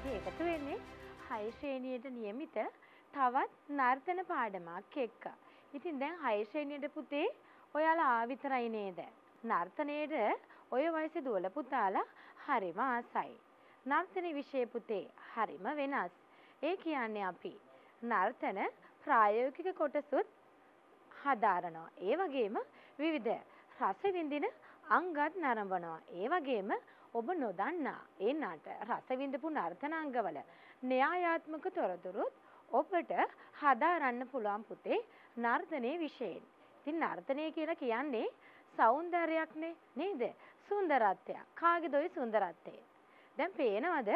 අපි එකතු වෙන්නේ හය ශ්‍රේණියට නියමිත තවත් නර්තන පාඩමක් එක්ක. ඉතින් දැන් හය ශ්‍රේණියට පුතේ ඔයාලා ආ විතරයි නේද? නර්තනයේට ඔය වයසේ දුවල පුතාලා හරිම ආසයි. නර්තන විෂය පුතේ හරිම වෙනස්. ඒ කියන්නේ අපි නර්තන ප්‍රායෝගික කොටසුත් හදාරනවා. ඒ වගේම විවිධ රස විඳින අංගත් නරඹනවා. ඒ වගේම ඔබ නොදන්නා එන්නට රසවිඳපු නර්තනංගවල න්‍යායාත්මක තොරතුරුත් ඔබට හදාරන්න පුළුවන් පුතේ නර්තනය විශයෙන්. ඉතින් නර්තනය කියලා කියන්නේ සෞන්දර්යයක්නේ නේද? සුන්දරත්වයක්. කාගේ දොයි සුන්දරත්වය? දැන් පේනවද?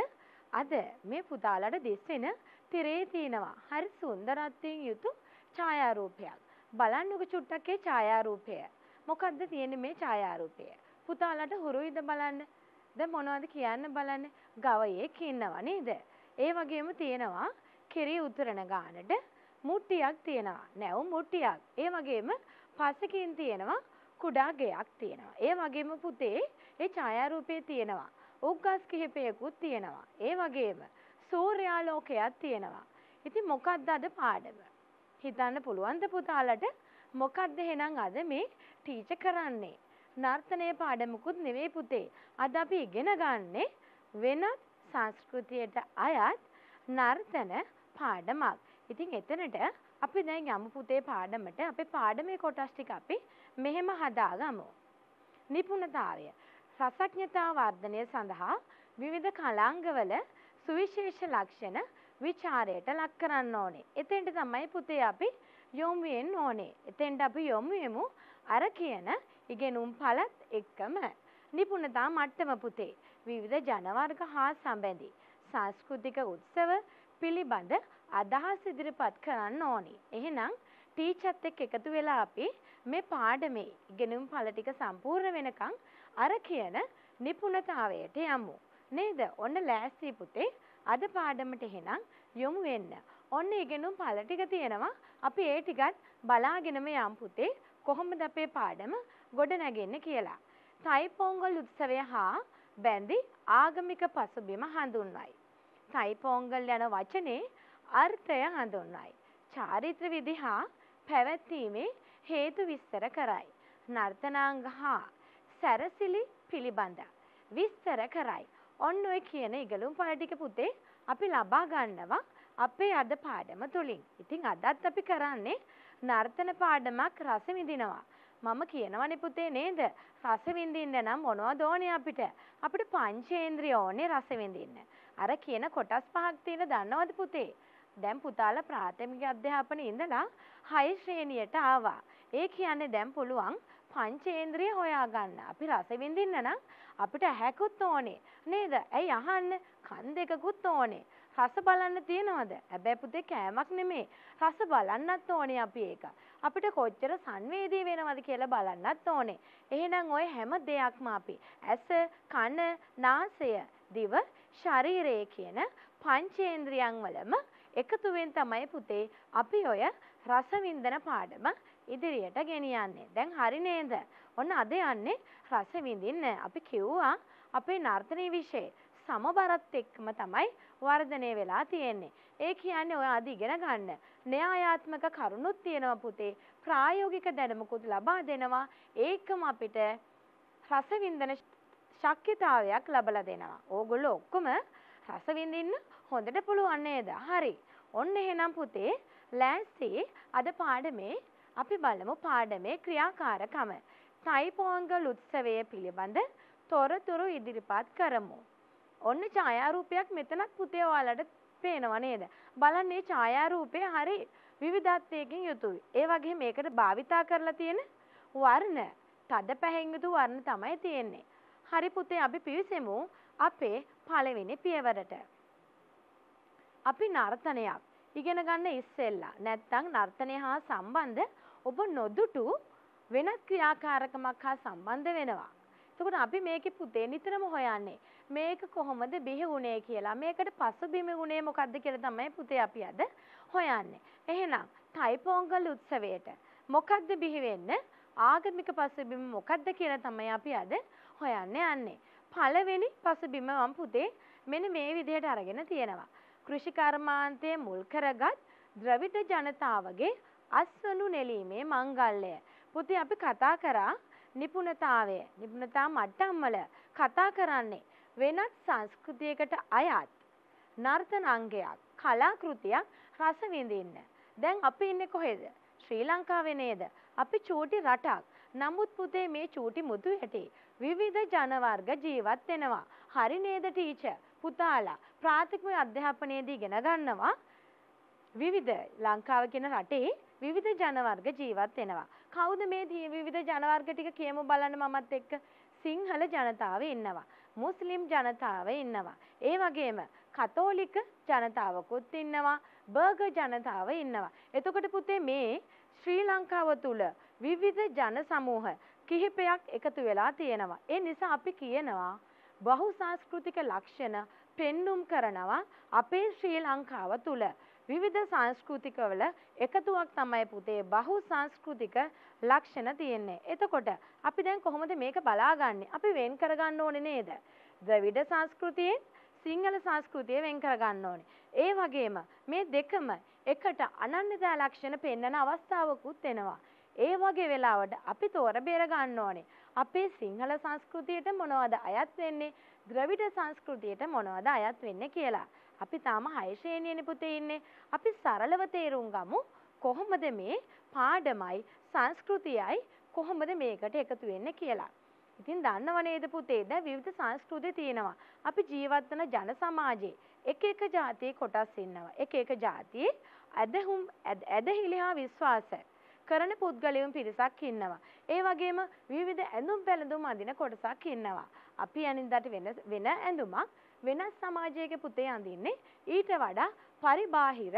අද මේ පුතාලට දිස්වෙන තිරේ තියෙනවා. හරි සුන්දරත්වයෙන් යුතු ඡායාරූපයක්. බලන්නක චුට්ටක්ේ ඡායාරූපය. මොකද්ද තියෙන්නේ මේ ඡායාරූපය? පුතාලට හුරුයිද බලන්න? දැන් මොනවද කියන්න බලන්න? ගවයෙක් ඉන්නවා නේද? ඒ වගේම තියෙනවා කිරි උතුරන ගානට මුට්ටියක් තියෙනවා. නැව් මුට්ටියක්. ඒ වගේම පසකින් තියෙනවා කුඩා ගෙයක් තියෙනවා. ඒ වගේම පුතේ ඒ ඡායාරූපේ තියෙනවා. උග්ගස් කිහිපයකුත් තියෙනවා. ඒ වගේම සූර්යාලෝකයක් තියෙනවා. ඉතින් මොකක්ද අද පාඩම? හිතන්න පුළුවන්ද පුතාලට මොකක්ද එහෙනම් අද මේ ටීචර් කරන්නේ? නර්තනයේ පාඩමකුත් නෙවෙයි පුතේ. අද අපි ඉගෙන ගන්නේ වෙනත් සංස්කෘතියට අයත් නර්තන පාඩමක්. ඉතින් එතනට අපි දැන් යමු පුතේ පාඩමට. අපේ පාඩමේ කොටස් ටික අපි මෙහෙම හදාගමු. නිපුණතාවය. රසඥතා වර්ධනය සඳහා විවිධ කලාංගවල සුවිශේෂ ලක්ෂණ විචාරයට ලක් කරන්න ඕනේ. එතෙන්ට තමයි පුතේ අපි යොමු වෙන්න ඕනේ. එතෙන්ට අපි යොමු වෙමු අර කියන ඉගෙනුම් පළත් එක්කම. නිපුණතා මට්ටම පුතේ විවිධ ජන වර්ග හා සම්බන්ධි සංස්කෘතික උත්සව පිළිබඳ අදහස් ඉදිරිපත් කරන්න ඕනි. එහෙනම් ටීචර්ත් එක්ක එකතු වෙලා අපි මේ පාඩමේ ඉගෙනුම් පළ ටික සම්පූර්ණ වෙනකන් අර කියන නිපුණතාවයට යමු. නේද? ඔන්න ලෑස්ති පුතේ අද පාඩමට එහෙනම් යොමු වෙන්න. ඔන්න ඉගෙනුම් පළ ටික තියෙනවා. අපි ඒ ටිකත් බලාගෙනම යම් පුතේ කොහොමද අපේ පාඩම ගොඩ නැගෙන්නේ කියලා. තයිපොංගල් උත්සවය හා බැඳි ආගමික පසුබිම හඳුන්වයි. තයිපොංගල් යන වචනේ අර්ථය හඳුන්වයි. චාරිත්‍ර විදි හා පැවැත්වීමේ හේතු විස්තර කරයි. නර්තනාංග හා සැරසිලි පිළිබඳ විස්තර කරයි. ඔන්න ඔය කියන ඉගලුම් පළ ටික පුතේ අපි ලබා ගන්නවා අපේ අද පාඩම තුලින්. ඉතින් අදත් අපි කරන්නේ නර්තන පාඩමක් රස විඳිනවා. මම කියනවනේ පුතේ නේද? රස විඳින්න නම් මොනවද ඕනේ අපිට? අපිට පංචේන්ද්‍රිය ඕනේ රස විඳින්න. අර කියන කොටස් පහක් තියෙන දන්නවද පුතේ? දැන් පුතාලා ප්‍රාථමික අධ්‍යාපනයේ ඉඳලා හය ශ්‍රේණියට ආවා. ඒ කියන්නේ දැන් පුළුවන් පංචේන්ද්‍රිය හොයාගන්න. අපි රස විඳින්න නම් අපිට ඇහැකුත් ඕනේ. නේද? ඇයි අහන්න? කන් දෙකකුත් ඕනේ. රස බලන්න තියනවද? හැබැයි පුතේ කෑමක් නෙමේ. රස බලන්නත් ඕනේ අපි ඒක. අපිට කොච්චර සංවේදී වෙනවද කියලා බලන්නත් ඕනේ. එහෙනම් ওই හැම දෙයක්ම අපි ඇස, කන, නාසය, දිව, ශරීරය කියන පංචේන්ද්‍රියන් වලම එකතුවෙන් තමයි පුතේ අපි ඔය රසවින්දන පාඩම ඉදිරියට ගෙනියන්නේ. දැන් හරි නේද? ඔන්න අද යන්නේ රස විඳින්න. අපි කිව්වා අපේ නර්තනයේ විෂය සමබරත් එක්කම තමයි වර්ධනය වෙලා තියෙන්නේ. ඒ කියන්නේ ඔය අද ඉගෙන ගන්න න්‍යායාත්මක කරුණුත් තියෙනවා පුතේ. ප්‍රායෝගික දැනුමකුත් ලබා දෙනවා. ඒකම අපිට රසවින්දන ශක්්‍යතාවයක් ලබලා දෙනවා. ඕගොල්ලෝ ඔක්කොම රස විඳින්න හොඳට පුළුවන් නේද? හරි. ඔන්න එහෙනම් පුතේ ලෑස්ති අද පාඩමේ අපි බලමු පාඩමේ ක්‍රියාකාරකම. තයිපෝංගල් උත්සවය පිළිබඳ තොරතුරු ඉදිරිපත් කරමු. ඔන්න ඡායාරූපයක් මෙතනත් පුතේ ඔයාලට පේනවා නේද? බලන්න මේ ඡායාරූපය හරි විවිධත්වයකින් යුතුයි. ඒ වගේ මේකට භාවිතා කරලා තියෙන වර්ණ, තද පැහැයෙන් යුතු වර්ණ තමයි තියෙන්නේ. හරි පුතේ අපි පිවිසෙමු අපේ පළවෙනි පියවරට. අපි නර්තනයක් ඉගෙන ගන්න ඉස්සෙල්ලා නැත්නම් නර්තනය හා සම්බන්ධ ඔබ නොදුටු වෙනත් ක්‍රියාකාරකමක් හා සම්බන්ධ වෙනවා. එතකොට අපි මේකේ පුතේ නිතරම හොයන්නේ මේක කොහොමද බිහි වුණේ කියලා. මේකට පසුබිම වුණේ මොකද්ද කියලා තමයි පුතේ අපි අද හොයන්නේ. එහෙනම් තයිපොංගල් උත්සවයට මොකද්ද බිහි වෙන්නේ? ආගමික පසුබිම මොකද්ද කියලා තමයි අපි අද හොයන්න යන්නේ. පළවෙනි පසුබිම මම පුතේ මෙන්න මේ විදිහට අරගෙන තියෙනවා. කෘෂි කර්මාන්තයේ මුල් කරගත් ද්‍රවිඩ ජනතාවගේ අස්වනු නෙලීමේ මංගල්‍යය. පුතේ අපි කතා කරා නිපුණතාවය. නිපුණතා මට්ටම් කතා කරන්නේ වෙනත් සංස්කෘතියකට අයත් නර්තන අංගයක් කලාකෘතියක් රස විඳින්න. දැන් අපි ඉන්නේ කොහෙද? ශ්‍රී ලංකාවේ නේද? අපි චූටි රටක්. නමුත් පුතේ මේ චූටි මුතු යටි විවිධ ජන වර්ග ජීවත් වෙනවා. හරි නේද ටීචර්? පුතාලා ප්‍රාථමික අධ්‍යාපනයේදී ඉගෙන ගන්නවා විවිධ ලංකාව කියන රටේ විවිධ ජන වර්ග ජීවත් වෙනවා. කවුද මේ විවිධ ජන වර්ග ටික කියමු බලන්න මමත් එක්ක. සිංහල ජනතාව ඉන්නවා. මුස්ලිම් ජනතාව ඉන්නවා. ඒ වගේම කතෝලික ජනතාවකුත් ඉන්නවා. බර්ගර් ජනතාව ඉන්නවා. එතකොට පුතේ මේ ශ්‍රී ලංකාව තුල විවිධ ජන සමූහ කිහිපයක් එකතු වෙලා තියෙනවා. ඒ නිසා අපි කියනවා බහු සංස්කෘතික ලක්ෂණ පෙන්눔 කරනවා අපේ ශ්‍රී ලංකාව තුල. විවිධ සංස්කෘතිකවල එකතුවක් තමයි පුතේ බහු සංස්කෘතික ලක්ෂණ තියෙන්නේ. එතකොට අපි දැන් කොහොමද මේක බලාගන්නේ? අපි වෙන් කරගන්න ඕනේ නේද? ද්‍රවිඩ සංස්කෘතියෙන් සිංහල සංස්කෘතිය වෙන් කරගන්න ඕනේ. ඒ වගේම මේ දෙකම එකට අනන්‍යතා ලක්ෂණ පෙන්වන අවස්ථාවකුත් එනවා. ඒ වගේ වෙලාවට අපි තෝර බේර ගන්න ඕනේ. අපේ සිංහල සංස්කෘතියට මොනවද අයත් වෙන්නේ? ද්‍රවිඩ සංස්කෘතියට මොනවද අයත් වෙන්නේ කියලා. අපි තාම හය ශ්‍රේණියනේ පුතේ ඉන්නේ. අපි සරලව තේරුම් ගමු කොහොමද මේ පාඩමයි සංස්කෘතියයි කොහොමද මේකට එකතු වෙන්නේ කියලා. ඉතින් දන්නව නේද පුතේ දැන් විවිධ සංස්කෘති තියෙනවා. අපි ජීවත් වෙන ජන සමාජයේ එක එක ජාතියේ කොටස් ඉන්නවා. එක එක ජාතියේ ඇදහුම් ඇදහිලි හා විශ්වාස කරන පුද්ගලයන් පිරිසක් ඉන්නවා. ඒ වගේම විවිධ ඇඳුම් පැළඳුම් අඳින කොටසක් ඉන්නවා. අපි අනින්දාට වෙන වෙන ඇඳුමක් වෙනස් සමාජයක පුතේ අඳින්නේ ඊට වඩා පරිබාහිර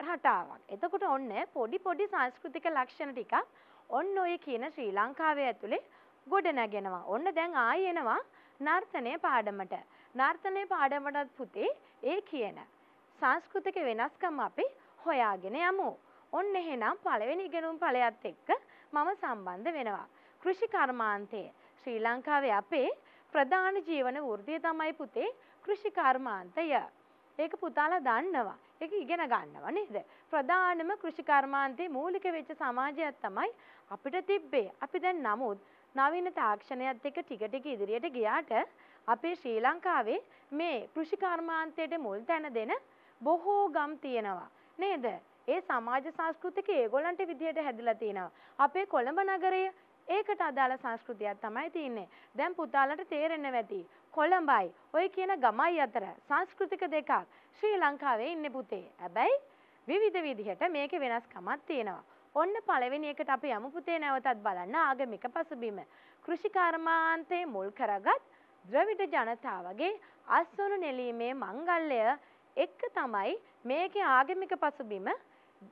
රටාවක්. එතකොට ඔන්න පොඩි පොඩි සංස්කෘතික ලක්ෂණ ටිකක් ඔන්න ඔය කියන ශ්‍රී ලංකාවේ ඇතුලේ ගොඩ නැගෙනවා. ඔන්න දැන් ආයි එනවා නර්තනය පාඩමට. නර්තනය පාඩමටත් පුතේ ඒ කියන සංස්කෘතික වෙනස්කම් අපි හොයාගෙන යමු. ඔන්න එහෙනම් පළවෙනි ඉගෙනුම් ඵලයත් එක්ක මම සම්බන්ධ වෙනවා. කෘෂි කර්මාන්තය ශ්‍රී ලංකාවේ අපේ ප්‍රධාන ජීවන වෘත්තිය තමයි පුතේ කෘෂි කර්මාන්තය. ඒක පුතාලා දන්නවා. ඒක ඉගෙන ගන්නවා නේද? ප්‍රධානම කෘෂි කර්මාන්තයේ මූලික වෙච්ච සමාජයක් තමයි අපිට තිබ්බේ. අපි දැන් නමුත් නවීන තාක්ෂණයත් එක්ක ටික ටික ඉදිරියට ගියාට අපේ ශ්‍රී ලංකාවේ මේ කෘෂි කර්මාන්තයට මුල් තැන දෙන බොහෝ ගම් තියෙනවා. නේද? ඒ සමාජ සංස්කෘතික ඒගොල්ලන්ට විදියට හැදිලා තියෙනවා. අපේ කොළඹ නගරය ඒකට අදාළ සංස්කෘතියක් තමයි තියෙන්නේ. දැන් පුතාලට තේරෙන්න ඇති. කොළඹයි ඔය කියන ගමයි අතර සංස්කෘතික දෙකක් ශ්‍රී ලංකාවේ ඉන්නේ පුතේ. හැබැයි විවිධ විදිහට මේකේ වෙනස්කමක් තියෙනවා. ඔන්න පළවෙනි එකට අපි යමු පුතේ නැවතත් බලන්න ආගමික පසුබිම. කෘෂි කර්මාන්තයේ මුල් කරගත් ද්‍රවිඩ ජනතාවගේ අස්වනු නෙලීමේ මංගල්‍යය එක්ක තමයි මේකේ ආගමික පසුබිම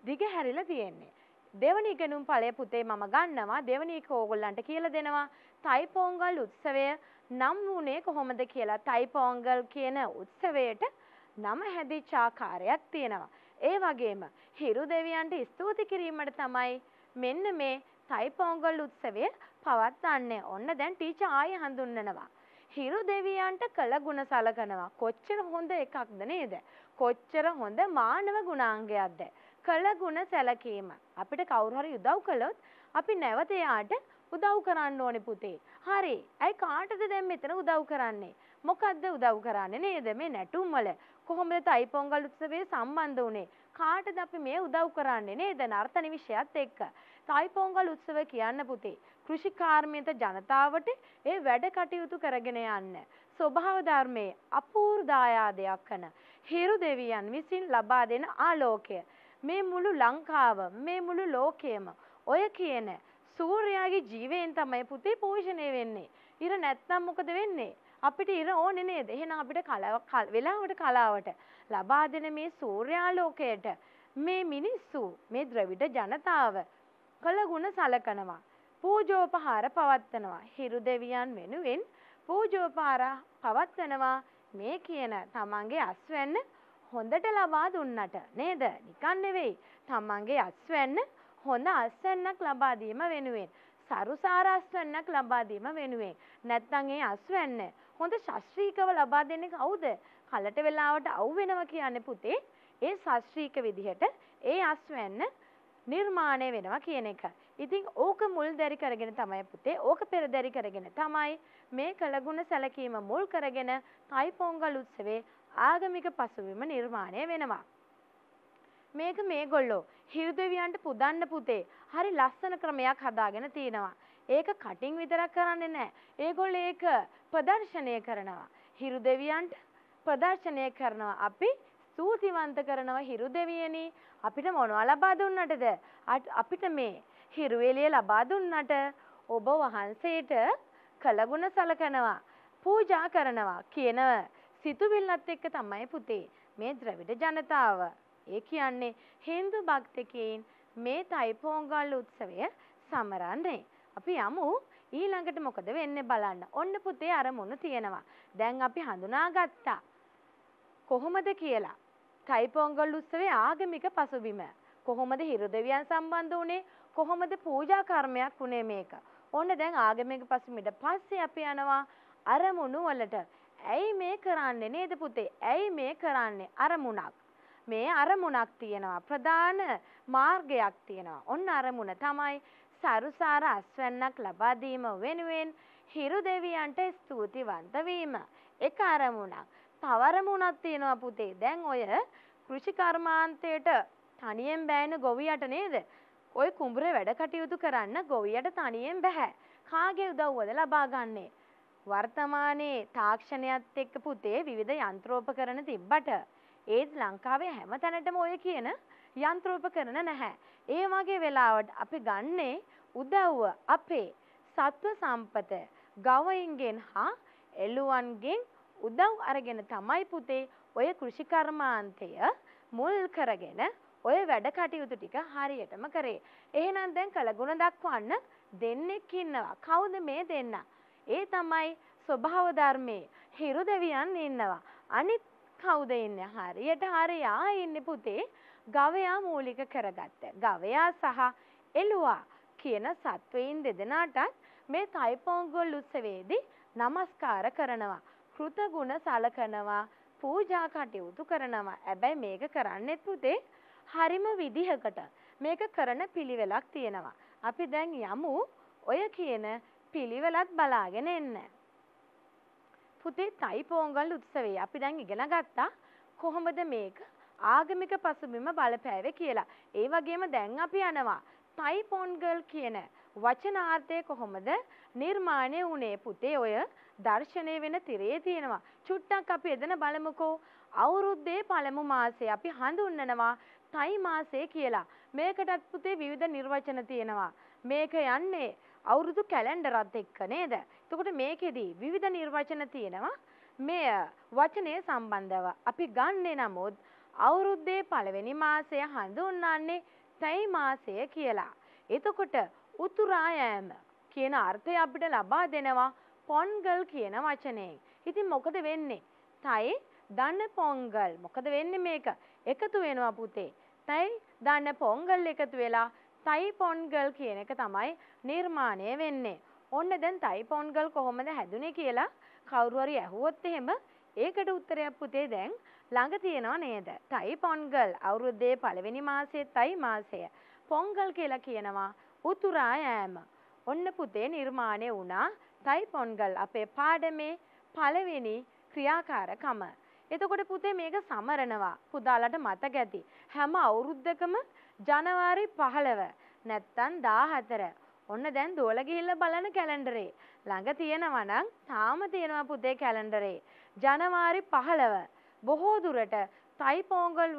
දිගහැරිලා තියෙන්නේ. දෙවනි ඉගෙනුම් ඵලය පුතේ මම ගන්නවා. දෙවනි එක ඕගොල්ලන්ට කියලා දෙනවා. තයිපෝංගල් උත්සවය නම් වුණේ කොහොමද කියලා තයිපෝංගල් කියන උත්සවයට නම හැදිච්ච ආකාරයක් තියෙනවා. ඒ වගේම හිරු දෙවියන්ට ස්තුති කිරීමට තමයි මෙන්න මේ තයිපෝංගල් උත්සවය පවත්වන්නේ. ඔන්න දැන් ටීචර් ආයෙ හඳුන්වනවා. හිරු දෙවියන්ට කළ ගුණ සලකනවා. කොච්චර හොඳ එකක්ද නේද? කොච්චර හොඳ මානව ගුණාංගයක්ද? කළ ගුණ සැලකීම. අපිට කවුරු හරි උදව් කළොත් අපි නැවත එයාට උදව් කරන්න ඕනේ පුතේ. හරි. ඇයි කාටද දැන් මෙතන උදව් කරන්නේ? මොකද්ද උදව් කරන්නේ නේද? මේ නැටුම් වල කොහොමද තයි පොංගල් උත්සවයේ සම්බන්ධ වුනේ? කාටද අපි මේ උදව් කරන්නේ නේද? නර්තන විෂයත් එක්ක. තයි පොංගල් උත්සව කියන්න පුතේ. කෘෂිකාර්මික ජනතාවට ඒ වැඩ කටයුතු කරගෙන යන්න. ස්වභාව ධර්මයේ අපූර්ව දායාදයක් කරන හිරු දෙවියන් විසින් ලබා දෙන ආලෝකය මේ මුළු ලංකාව මේ මුළු ලෝකයම ඔය කියන සූර්යාගේ ජීවයෙන් තමයි පුතේ පෝෂණය වෙන්නේ. ඉර නැත්නම් මොකද වෙන්නේ? අපිට ඉර ඕනේ නේද? එහෙනම් අපිට කලාව වෙලාවට කලාවට ලබා දෙන මේ සූර්යාලෝකයට මේ මිනිස්සු මේ ද්‍රවිඩ ජනතාව කළගුණ සලකනවා. පූජෝපහාර පවත්වනවා. හිරු දෙවියන් වෙනුවෙන් පූජෝපහාර පවත්වනවා. මේ කියන තමන්ගේ අස්වැන්න හොඳට ලබා දුන්නට නේද? නිකන් නෙවෙයි. තමන්ගේ අස්වැන්න හොඳ අස්වැන්නක් ලබා දීම වෙනුවෙන් සරුසාර අස්වැන්නක් ලබා දීම වෙනුවෙන් නැත්නම් ඒ අස්වැන්න හොඳ ශාස්ත්‍රීයකව ලබා දෙන්නේ කවුද? කලට වෙලාවට අවු වෙනවා කියන්නේ පුතේ ඒ ශාස්ත්‍රීයක විදිහට ඒ අස්වැන්න නිර්මාණය වෙනවා කියන එක. ඉතින් ඕක මුල් දැරි කරගෙන තමයි පුතේ ඕක පෙරදැරි කරගෙන තමයි මේ කළගුණ සැලකීම මුල් කරගෙන තයිපොංගල් උත්සවයේ ආගමික පසුබිම නිර්මාණය වෙනවා. මේක මේගොල්ලෝ හිරුදෙවියන්ට පුදන්න පුතේ හරි ලස්සන ක්‍රමයක් හදාගෙන තිනවා. ඒක කටින් විතරක් කරන්නේ නැහැ. ඒගොල්ලෝ ඒක ප්‍රදර්ශනය කරනවා. හිරුදෙවියන්ට ප්‍රදර්ශනය කරනවා. අපි ස්තුතිවන්ත කරනවා හිරුදෙවියනි අපිට මොනවා ලබා දුන්නටද? අපිට මේ හිරුවෙලිය ලබා දුන්නට ඔබ වහන්සේට කළගුණ සලකනවා. පූජා කරනවා කියන සිතුවිල්ලත් එක්ක තමයි පුතේ මේ ද්‍රවිඩ ජනතාව ඒ කියන්නේ හින්දු භක්තිකයින් මේ තයිපෝංගල් උත්සවය සමරන්නේ. අපි යමු ඊළඟට මොකද වෙන්නේ බලන්න. ඔන්න පුතේ අරමුණු තියෙනවා. දැන් අපි හඳුනාගත්තා. කොහොමද කියලා. තයිපෝංගල් උත්සවයේ ආගමික පසුබිම. කොහොමද හිරුදෙවියන් සම්බන්ධ වුණේ? කොහොමද පූජා කර්මයක් වුණේ මේක? ඔන්න දැන් ආගමික පසුබිමට පස්සේ අපි යනවා අරමුණු වලට. ඇයි මේ කරන්නේ නේද පුතේ? ඇයි මේ කරන්නේ? අරමුණක්. මේ අරමුණක් තියෙනවා. ප්‍රධාන මාර්ගයක් තියෙනවා. ඔන්න අරමුණ තමයි සරුසාර අස්වැන්නක් ලබා දීම වෙනුවෙන් හිරු දෙවියන්ට ස්තුතිවන්ත වීම. එක අරමුණක්. තව අරමුණක් තියෙනවා පුතේ. දැන් ඔය කෘෂි කර්මාන්තයට තනියෙන් බෑන ගොවියට නේද? ඔය කුඹුරේ වැඩ කටයුතු කරන්න ගොවියට තනියෙන් බෑ. කාගේ උදව්වද ලබා ගන්නේ? වර්තමානයේ තාක්ෂණයත් එක්ක පුතේ විවිධ යන්ත්‍රෝපකරණ තිබ්බට ඒත් ලංකාවේ හැම තැනටම ඔය කියන යන්ත්‍රෝපකරණ නැහැ. ඒ වගේ වෙලාවට අපි ගන්නේ උදව්ව අපේ සත්ව සම්පත ගවයින්ගෙන් හා එළුවන්ගෙන් උදව් අරගෙන තමයි පුතේ ඔය කෘෂිකර්මාන්තය මුල් කරගෙන ඔය වැඩ කටයුතු ටික හරියටම කරේ. එහෙනම් දැන් කළගුණ දක්වන්න දෙන්නෙක් ඉන්නවා. කවුද මේ දෙන්න? ඒ තමයි ස්වභාව ධර්මයේ හිරු දෙවියන් ඉන්නවා. අනිත් කවුද ඉන්නේ? හරියට හරියා ඉන්නේ පුතේ ගවයා මූලික කරගත්ත. ගවයා සහ එළුවා කියන සත්වයින් දෙදෙනාටත් මේ තයිපොංගොල් උත්සවයේදී নমස්කාර කරනවා. කෘතගුණ සලකනවා. පූජා කටයුතු කරනවා. හැබැයි මේක කරන්නෙත් පුතේ හරිම විදිහකට. මේක කරන පිළිවෙලක් තියෙනවා. අපි දැන් යමු ඔය කියන පිළිවෙලත් බලාගෙන එන්න. පුතේ තයිපෝංගල් උත්සවය අපි දැන් ඉගෙන ගත්තා කොහොමද මේක ආගමික පසුබිම බලපෑවේ කියලා. ඒ වගේම දැන් අපි යනවා තයිපොන්ගල් කියන වචනාර්ථය කොහොමද නිර්මාණය වුණේ පුතේ ඔය දර්ශනය වෙන තිරේ තියෙනවා. චුට්ටක් අපි එදෙන බලමුකෝ. අවුරුද්දේ පළමු මාසේ අපි හඳුන්වනවා තයි මාසය කියලා. මේකටත් පුතේ විවිධ නිර්වචන තියෙනවා. මේක යන්නේ අවුරුදු කැලෙන්ඩරත් එක්ක නේද? එතකොට මේකෙදි විවිධ නිර්වචන තියෙනවා. මේ වචනය සම්බන්ධව අපි ගන්නේ නමුත් අවුරුද්දේ පළවෙනි මාසය හඳුන්වන්නේ තැයි මාසය කියලා. එතකොට උතුරායෑම කියන අර්ථය අපිට ලබා දෙනවා පොන්ගල් කියන වචනයෙන්. ඉතින් මොකද වෙන්නේ? තයි දන්න පොංගල්. මොකද වෙන්නේ මේක? එකතු වෙනවා පුතේ. තයි දන්න පොංගල් එකතු වෙලා තයි පොන්ගල් කියන එක තමයි නිර්මාණය වෙන්නේ. ඔන්න දැන් තයි පොන්ගල් කොහොමද හැදුනේ කියලා කවුරු හරි ඇහුවොත් එහෙම ඒකට උත්තරයක් පුතේ දැන් ළඟ තියෙනව නේද? තයි පොන්ගල් අවුරුද්දේ පළවෙනි මාසයේ තයි මාසය. පොන්ගල් කියලා කියනවා උතුරා යෑම. ඔන්න පුතේ නිර්මාණය වුණා තයි පොන්ගල් අපේ පාඩමේ පළවෙනි ක්‍රියාකාරකම. එතකොට පුතේ මේක සමරනවා. පුතාලට මතක ඇති. හැම අවුරුද්දකම ජනවාරි 15 නැත්තම් 14 ඔන්න දැන් දෝල ගිහිල්ලා බලන කැලෙන්ඩරේ. ළඟ තියෙනවා නම් තාම තියෙනවා පුතේ කැලෙන්ඩරේ. ජනවාරි 15 බොහෝ දුරට තයි පොංගල්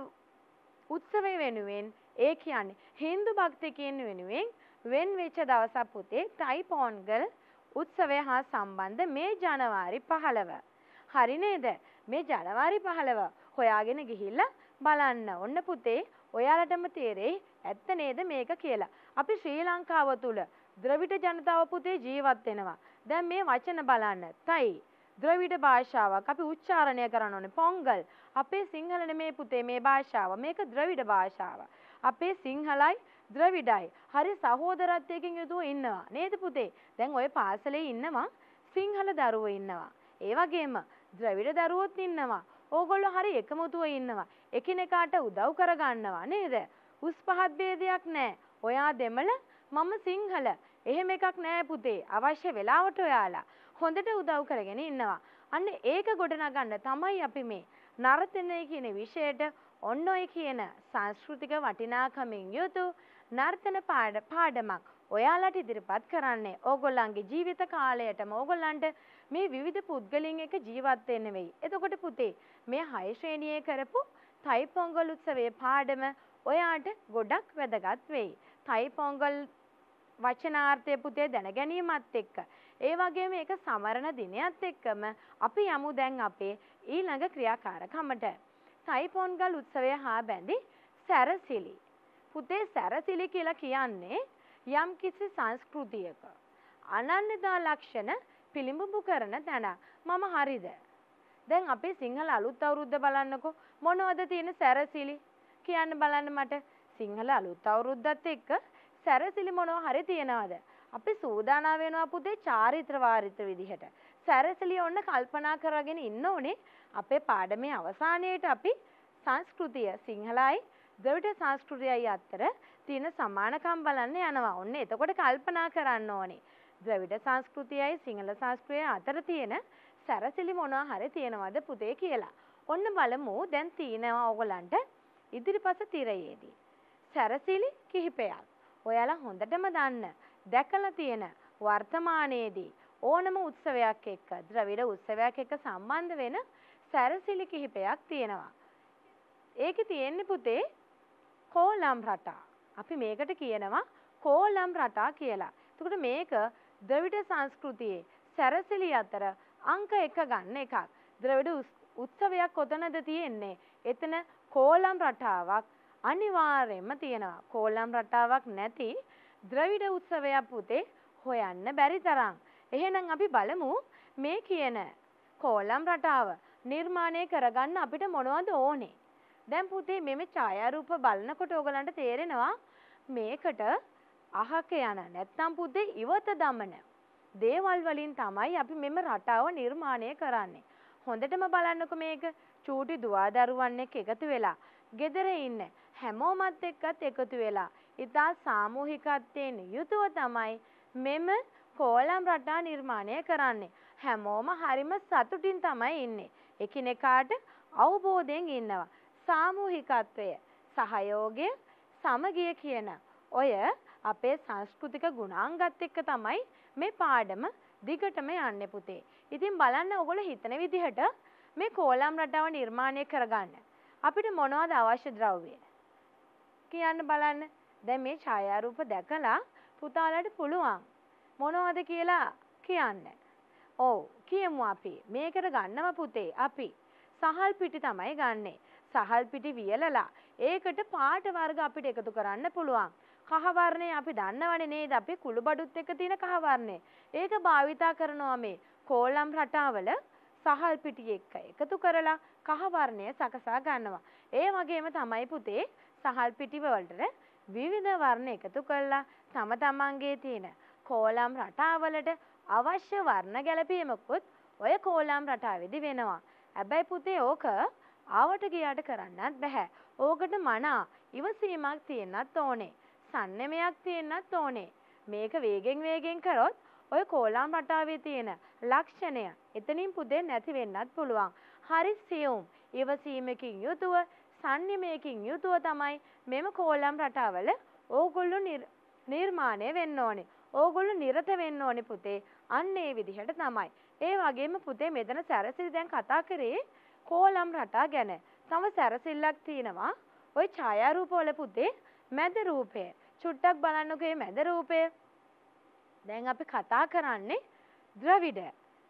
උත්සවය වෙනුවෙන් ඒ කියන්නේ හින්දු භක්තිකයන් වෙනුවෙන් වෙන් වෙච්ච දවසක් පුතේ තයි පොංගල් උත්සවය හා සම්බන්ධ මේ ජනවාරි 15 හරි නේද? මේ ජනවාරි 15 හොයාගෙන ගිහිල්ලා බලන්න. ඔන්න පුතේ ඔයාලටම තේරෙයි ඇත්ත නේද මේක කියලා. අපි ශ්‍රී ලංකාව තුල ද්‍රවිඩ ජනතාව පුතේ ජීවත් වෙනවා. දැන් මේ වචන බලන්න. තයි ද්‍රවිඩ භාෂාවක් අපි උච්චාරණය කරන්න ඕනේ. පොංගල් අපේ සිංහල නෙමේ පුතේ මේ භාෂාව. මේක ද්‍රවිඩ භාෂාව. අපේ සිංහලයි ද්‍රවිඩයි. හරි සහෝදරත්වයකින් යුතුව ඉන්නවා. නේද පුතේ? දැන් ඔය පාසලේ ඉන්නවා සිංහල දරුවෝ ඉන්නවා. ඒ වගේම ද්‍රවිඩ දරුවොත් ඉන්නවා. ඕගොල්ලෝ හරි එකමුතුව ඉන්නවා. එකිනෙකාට උදව් කරගන්නවා නේද? උස් පහත් ભેදයක් නැහැ. ඔයා දෙමළ මම සිංහල. එහෙම එකක් නෑ පුතේ. අවශ්‍ය වෙලාවට ඔයාලා හොඳට උදව් කරගෙන ඉන්නවා. අන්න ඒක ගොඩනගන්න තමයි අපි මේ නර්තනය කියන විෂයට ඔන්න ඔය කියන සංස්කෘතික වටිනාකමින් යුතු නර්තන පාඩමක් ඔයාලට ඉදිරිපත් කරන්නේ ඕගොල්ලන්ගේ ජීවිත කාලයටම ඕගොල්ලන්ට මේ විවිධ පුද්ගලින් එක ජීවත් වෙන්න වෙයි. එතකොට පුතේ මේ හය ශ්‍රේණියේ කරපු තයි පොංගල් උත්සවයේ පාඩම ඔයාට ගොඩක් වැදගත් වෙයි. තයි පොංගල් වචනාර්ථය පුතේ දැන ගැනීමත් එක්ක ඒ වගේම මේක සමරන දිනයත් එක්කම අපි යමු දැන් අපේ ඊළඟ ක්‍රියාකාරකමට. තයි පොංගල් උත්සවය හා බැඳි සැරසිලි. පුතේ සැරසිලි කියලා කියන්නේ යම් කිසි සංස්කෘතියක අනන්‍යතා ලක්ෂණ පිළිඹු කරන තැන. මම හරිද? දැන් අපේ සිංහල අලුත් අවුරුද්ද බලන්නකෝ මොනවද තියෙන සැරසිලි කියන්න බලන්න මට සිංහල අලුත් අවුරුද්දත් එක්ක සැරසිලි මොනවා හරි තියනවද? අපි සූදානම් වෙනවා පුතේ චාරිත්‍ර වාරිත්‍ර විදිහට. සැරසිලි ඔන්න කල්පනා කරගෙන ඉන්න ඕනේ අපේ පාඩමේ අවසානයේට අපි සංස්කෘතිය සිංහලයි ද්‍රවිඩ සංස්කෘතියයි අතර තියෙන සමානකම් බලන්න යනවා. ඔන්න එතකොට කල්පනා කරන්න ඕනේ. ද්‍රවිඩ සංස්කෘතියයි සිංහල සංස්කෘතියයි අතර තියෙන සැරසිලි මොනවා හරි තියෙනවද පුතේ කියලා. ඔන්න බලමු දැන් තියෙනවා ඕගලන්ට ඉදිරිපස තිරයේදී. සැරසිලි කිහිපයක්. ඔයාලා හොඳටම දන්න දැකලා තියෙන වර්තමානයේදී ඕනම උත්සවයක් එක්ක ද්‍රවිඩ උත්සවයක් එක්ක සම්බන්ධ වෙන සැරසිලි කිහිපයක් තියෙනවා. ඒකේ තියෙන්නේ පුතේ කෝලම් රටා. අපි මේකට කියනවා කෝලම් රටා කියලා. එතකොට මේක ද්‍රවිඩ සංස්කෘතියේ සැරසිලි අතර අංක එක ගන්න එකක්. ද්‍රවිඩ උත්සවයක් කොතනද තියෙන්නේ? එතන කෝලම් රටාවක් අනිවාර්යයෙන්ම තියෙනවා. කෝලම් රටාවක් නැති ද්‍රවිඩ උත්සවයක් පුතේ හොයන්න බැරි තරම්. එහෙනම් අපි බලමු මේ කියන කෝලම් රටාව නිර්මාණය කරගන්න අපිට මොනවද ඕනේ? දැන් පුතේ මෙමෙ ඡායාරූප බලනකොට ඕගලන්ට තේරෙනවා මේකට අහක යන නැත්තම් පුතේ ඉවත දමන දේවල් වලින් තමයි අපි මෙම රටාව නිර්මාණය කරන්නේ. හොඳටම බලන්නකො මේක චූටි දුවදරුවන් එක්ක එකතු වෙලා ගෙදර ඉන්න හැමෝමත් එක්කත් එකතු වෙලා ඉතා සාමූහිකත්වයෙන් යුතුව තමයි මෙම කෝලම් රටා නිර්මාණය කරන්නේ. හැමෝම හරිම සතුටින් තමයි ඉන්නේ. එකිනෙකාට අවබෝධයෙන් ඉන්නවා. සාමූහිකත්වය, සහයෝගය, සමගිය කියන ඔය අපේ සංස්කෘතික ගුණාංගත් එක්ක තමයි මේ පාඩම දිගටම යන්නේ පුතේ. ඉතින් බලන්න ඔයගොල්ලෝ හිතන විදිහට මේ කෝලම් රටාව නිර්මාණය කරගන්න. අපිට මොනවද අවශ්‍ය ද්‍රව්‍ය? කියන්න බලන්න. දැන් මේ ඡායාරූප දැකලා පුතාලට පුළුවන් මොනවද කියලා කියන්න. ඔව් කියමු අපි. මේකට ගන්නව පුතේ අපි සහල් පිටි තමයි ගන්නෙ. සහල් පිටි වියලලා ඒකට පාට වර්ග අපිට එකතු කරන්න පුළුවන්. කහ වර්ණය අපි දන්නවනේ නේද අපි කුළු බඩුත් එක්ක තියෙන කහ වර්ණය. ඒක භාවිතා කරනවා මේ කෝලම් රටාවල සහල් පිටි එක්ක එකතු කරලා කහ වර්ණය සකසා ගන්නවා. ඒ වගේම තමයි පුතේ සහල් පිටි වලට විවිධ වර්ණ එකතු කරලා තම තමන්ගේ තියෙන කෝලම් රටාවලට අවශ්‍ය වර්ණ ගැලපීමකුත් ඔය කෝලම් රටාවේදී වෙනවා. හැබැයි පුතේ ඕක ආවට ගියාට කරන්නත් බෑ. ඕකට මනා ඉවසීමක් තියෙන්නත් ඕනේ. සන්නෙමයක් තියෙන්නත් ඕනේ. මේක වේගෙන් වේගෙන් කරොත් ඔය කෝලම් රටාවේ තියෙන ලක්ෂණය එතනින් පුතේ නැති වෙන්නත් පුළුවන්. හරි සියුම් ඉවසීමකින් යුතුව සංයමයකින් යුතුව තමයි මෙම කෝලම් රටාවල ඕගොල්ලෝ නිර්මාණය වෙන්න ඕනේ. ඕගොල්ලෝ නිරත වෙන්න ඕනේ පුතේ. අන්න ඒ විදිහට තමයි. ඒ වගේම පුතේ මෙතන සැරසිලි දැන් කතා කරේ කෝලම් රටා ගැන. තව සැරසිල්ලක් තියෙනවා. ওই ඡායාරූපවල පුතේ මැද රූපය. චුට්ටක් බලන්නකෝ මේ මැද රූපය. දැන් අපි කතා කරන්නේ ද්‍රවිඩ.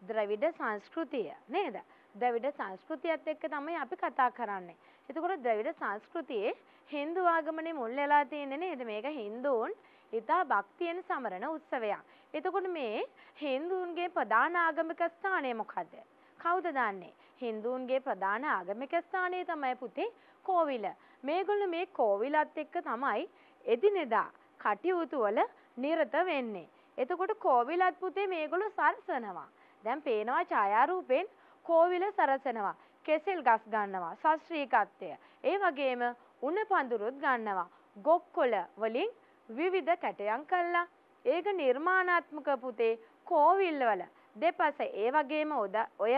ද්‍රවිඩ සංස්කෘතිය නේද? ද්‍රවිඩ සංස්කෘතියත් එක්ක තමයි අපි කතා කරන්නේ. එතකොට ද්‍රවිඩ සංස්කෘතියේ හින්දු ආගමනේ මුල් වෙලා තියෙන්නේ නේද? මේක හින්දුන් ඉතා භක්තියෙන් සමරන උත්සවයක්. එතකොට මේ හින්දුන්ගේ ප්‍රධාන ආගමික ස්ථානය මොකද්ද? කවුද දන්නේ? හින්දුන්ගේ ප්‍රධාන ආගමික ස්ථානය තමයි පුතේ කෝවිල. මේගොල්ලෝ මේ කෝවිලත් එක්ක තමයි එදිනෙදා කටයුතු වල නිරත වෙන්නේ. එතකොට කෝවිලත් පුතේ මේගොල්ලෝ සරසනවා. දැන් පේනවා ඡායාරූපෙන් කෝවිල සරසනවා. කෙසෙල් ගස් ගන්නවා. ශාස්ත්‍රීයකත්වය. ඒ වගේම උණ පඳුරුත් ගන්නවා. ගොක්කොල වලින් විවිධ කැටයම් කළා. ඒක නිර්මාණාත්මක පුතේ කෝවිල් වල දෙපස ඒ වගේම ඔය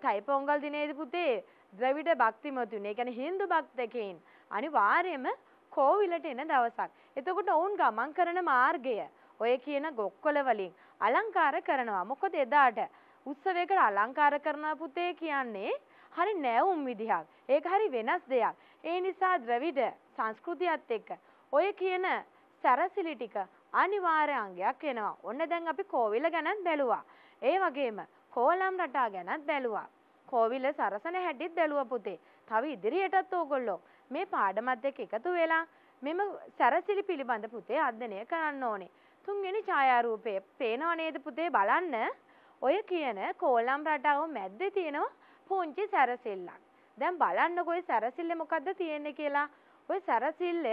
තයිපොංගල් දිනේදී පුතේ ද්‍රවිඩ භක්තිමතුන් ඒ කියන්නේ හින්දු භක්තකයින් අනිවාර්යයෙන්ම කෝවිලට එන දවසක්. එතකොට ඔවුන් ගමන් කරන මාර්ගය ඔය කියන ගොක්කොල වලින් අලංකාර කරනවා. මොකද එදාට උත්සවයකට අලංකාර කරනවා පුතේ කියන්නේ හරි නෑවුම් විදිහක්. ඒක හරි වෙනස් දෙයක්. ඒ නිසා ද්‍රවිඩ සංස්කෘතියත් එක්ක ඔය කියන සැරසිලි ටික අනිවාර්ය අංගයක් වෙනවා. ඔන්න දැන් අපි කෝවිල ගැනත් බැලුවා. ඒ වගේම කෝලම් රටා ගැනත් බැලුවා. කෝවිල සරසන හැටිත් බැලුවා පුතේ. තව ඉදිරියටත් ඕගොල්ලෝ මේ පාඩමත් එක්ක එකතු වෙලා මෙම සැරසිලි පිළිබඳ පුතේ අධ්‍යයනය කරන්න ඕනේ. තුන්වෙනි ඡායාරූපය පේනව නේද පුතේ බලන්න. ඔය කියන කෝලම් රටාව මැද්දේ තියෙනවා පුංචි සැරසිල්ලක්. දැන් බලන්නකො ඔය සැරසිල්ලේ මොකද්ද තියෙන්නේ කියලා. ඔය සැරසිල්ල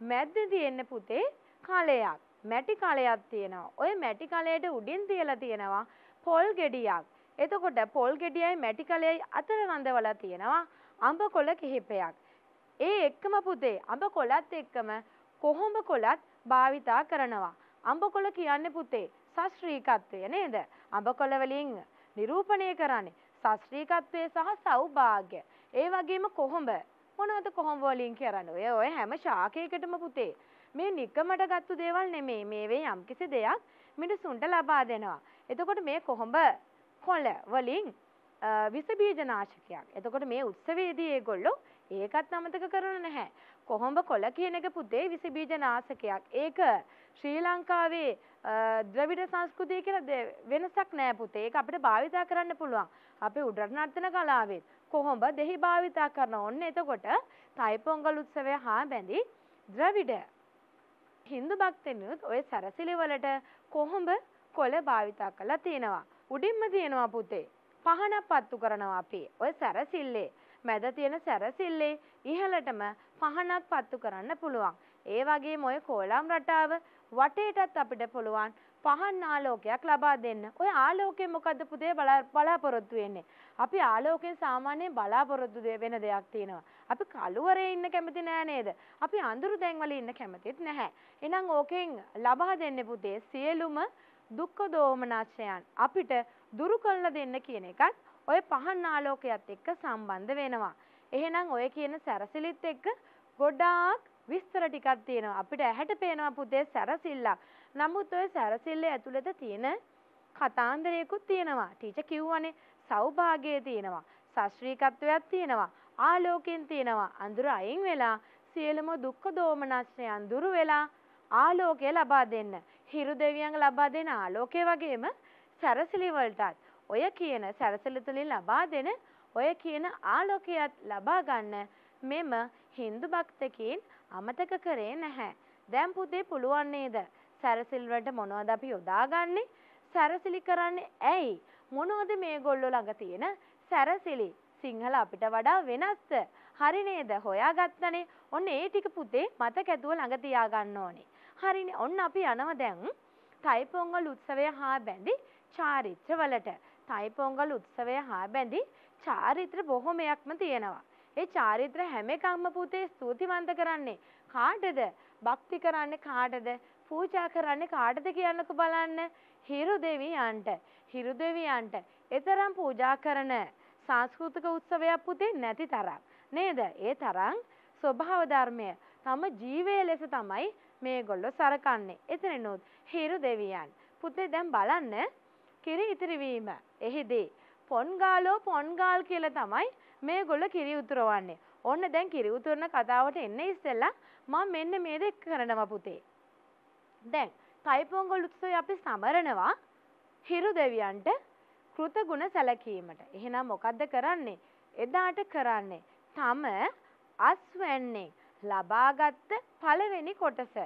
මැද්දේ තියෙන්නේ පුතේ කලයක්. මැටි කලයක් තියෙනවා. ඔය මැටි කලයට උඩින් තියලා තියෙනවා පොල් ගෙඩියක්. එතකොට පොල් ගෙඩියයි මැටි කලයයි අතර රඳවලා තියෙනවා අඹ කොළ කිහිපයක්. ඒ එක්කම පුතේ අඹ කොළත් එක්කම කොහොඹ කොළත් භාවිතා කරනවා. අඹ කොළ කියන්නේ පුතේ ශාස්ත්‍රීයකත්වය නේද? අඹ කොළ වලින් නිරූපණය කරන්නේ ශාස්ත්‍රීයකත්වය සහ සෞභාග්‍ය. ඒ වගේම කොහොඹ මොනවද කොහොඹ වලින් කරන්නේ? ඔය ඔය හැම ශාකයකටම පුතේ මේ නිකමට ගත්තු දේවල් නෙමෙයි. මේවේ යම්කිසි දෙයක් මිනිසුන්ට ලබා දෙනවා. එතකොට මේ කොහොඹ කොළ වලින් විස බීජ නාශකයක්. එතකොට මේ උත්සවයේදී ඒගොල්ලෝ ඒකත් අමතක කරන නැහැ. කොහොඹ කොළ කියන එක පුතේ විස බීජ නාශකයක්. ඒක ශ්‍රී ලංකාවේ ද්‍රවිඩ සංස්කෘතිය කියලා වෙනසක් නෑ පුතේ. ඒක අපිට භාවිතා කරන්න පුළුවන්. අපේ උඩරට නර්තන කලාවේ කොහොඹ දෙහි භාවිතා කරන ඔන්න එතකොට තයිපොංගල් උත්සවය හා බැඳි ද්‍රවිඩ හින්දු භක්තෙනුත් ඔය සැරසිලි වලට කොහොඹ කොළ භාවිතා කරලා තියෙනවා. උඩින්ම තියෙනවා පුතේ. පහනක් පත්තු කරනවා අපි. ඔය සැරසිල්ලේ මැද තියෙන සැරසිල්ලේ ඉහළටම පහනක් පත්තු කරන්න පුළුවන්. ඒ වගේම ඔය කෝලම් රටාව වටේටත් අපිට පුළුවන් පහන් ආලෝකයක් ලබා දෙන්න. ඔය ආලෝකයෙන් මොකද්ද පුතේ බලාපොරොත්තු වෙන්නේ? අපි ආලෝකයෙන් සාමාන්‍යයෙන් බලාපොරොත්තු වෙන දෙයක් තියෙනවා. අපි කළුවරේ ඉන්න කැමති නෑ නේද? අපි අඳුරු තැන්වල ඉන්න කැමතිත් නැහැ. එහෙනම් ඕකෙන් ලබා දෙන්නේ පුතේ සියලුම දුක්ඛ දෝමනස්යන් අපිට දුරු කරලා දෙන්න කියන එකත් ඔය පහන් ආලෝකයත් එක්ක සම්බන්ධ වෙනවා. එහෙනම් ඔය කියන සැරසිලිත් එක්ක ගොඩාක් විස්තර ටිකක් තියෙනවා. අපිට ඇහැට පේනවා පුතේ සැරසිල්ලක්. නමුත් ඔය සැරසිල්ලේ ඇතුළත තියෙන කතාන්දරයකුත් තියෙනවා. ටීචර් කිව්වනේ සෞභාගය තියෙනවා. ශාස්ත්‍රීයත්වයක් තියෙනවා. ආලෝකයෙන් තියෙනවා. අඳුර අයින් වෙලා සියලුම දුක්ඛ දෝමනස්යන් දුරු වෙලා ආලෝකය ලබා දෙන්න. හිරු දෙවියන් ලබා දෙන ආලෝකය වගේම සැරසිලි වලටත් ඔය කියන සැරසිලි තුලින් ලබා දෙන ඔය කියන ආලෝකයත් ලබා ගන්න මෙම හින්දු භක්තකීන් අමතක කරේ නැහැ. දැන් පුතේ පුළුවන් නේද? සැරසිල් වලට මොනවද අපි යොදාගන්නේ? සැරසිලි කරන්නේ ඇයි? මොනවද මේගොල්ලෝ ළඟ තියෙන සැරසිලි? සිංහල අපිට වඩා වෙනස්ද? හරි නේද? හොයාගත්තනේ. ඔන්න ඒ ටික පුතේ මතක ඇතුව ළඟ තියාගන්න ඕනේ. හරිනේ. ඔන්න අපි යනවා දැන් තයිපොංගල් උත්සවය හා බැඳි චාරිත්‍ර වලට. තයිපොංගල් උත්සවය හා බැඳි චාරිත්‍ර බොහොමයක්ම තියෙනවා. ඒ චාරිත්‍ර හැම එකක්ම පුතේ ස්තුතිවන්ත කරන්නේ කාටද? භක්ති කරන්නේ කාටද? පූජා කරන්නේ කාටද කියන්නකෝ බලන්න. හිරු දෙවියන්ට. හිරු දෙවියන්ට. ඒතරම් පූජා කරන සංස්කෘතික උත්සවයක් පුතේ නැති තරම්. නේද? ඒ තරම් ස්වභාව ධර්මය තම ජීවය ලෙස තමයි මේගොල්ලෝ සරකන්නේ. එතනනොත් හිරු දෙවියන්. පුතේ දැන් බලන්න කිරි ඉතිරි වීම. එහිදී පොන්ගාලෝ පොන්ගාල් කියලා තමයි මේගොල්ලෝ කිරි උතුරවන්නේ. ඔන්න දැන් කිරි උතුරන කතාවට එන්න ඉස්සෙල්ලා මම මෙන්න මේ දෙක කරනවා පුතේ. දැන් තයිපොංගල් උත්සවය අපි සමරනවා හිරු දෙවියන්ට කෘතගුණ සැලකීමට. එහෙනම් මොකද්ද කරන්නේ? එදාට කරන්නේ තම අස්වැන්නේ ලබාගත්ත පළවෙනි කොටස.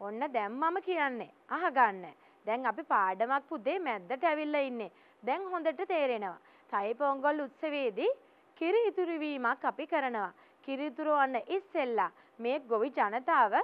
ඔන්න දැන් මම කියන්නේ අහගන්න. දැන් අපි පාඩමක් පුතේ මැද්දට ඇවිල්ලා ඉන්නේ. දැන් හොඳට තේරෙනවා. තයිපොංගල් උත්සවයේදී කිරි ඉතුරු වීමක් අපි කරනවා. කිරි ඉතුරුවන්න ඉස්සෙල්ලා මේ ගොවි ජනතාව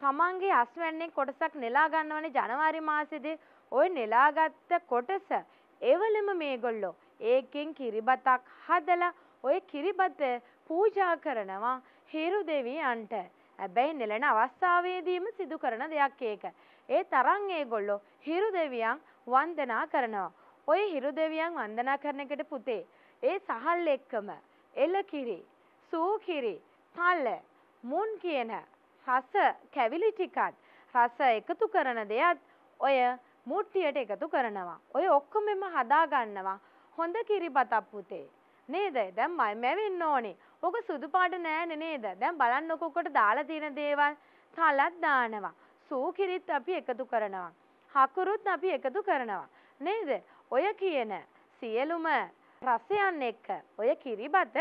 තමන්ගේ අස්වැන්නේ කොටසක් නෙලා ගන්නවනේ ජනවාරි මාසෙදී ওই නෙලාගත්ත කොටස එවලම මේගොල්ලෝ ඒකෙන් කිරිබතක් හදලා ඔය කිරිබත පූජා කරනවා හිරු දෙවියන්ට. හැබැයි නෙලන අවස්ථාවේදීම සිදු කරන දෙයක් ඒක. ඒ තරම් ඒගොල්ලෝ හිරු දෙවියන් වන්දනා කරනවා. ඔය හිරු දෙවියන් වන්දනා කරන එකට පුතේ ඒ සහල් එක්කම එලකිරි, සූකිරි, තල, මුන් කියන රස කැවිලි ටිකත් රස එකතු කරන දෙයත් ඔය මුට්ටියට එකතු කරනවා. ඔය ඔක්කොමෙම හදා ගන්නවා. හොඳ කිරිබතක් පුතේ. නේද? දැන් මල් මැවෙන්න ඕනේ. ඔක සුදු පාට නෑනේ නේද? දැන් බලන්නකො ඔකට දාලා තියෙන දේවල් තලත් දානවා. සූකිරිත් අපි එකතු කරනවා. හකුරුත් අපි එකතු කරනවා. නේද? ඔය කියන සියලුම රසයන් එක්ක ඔය කිරිබත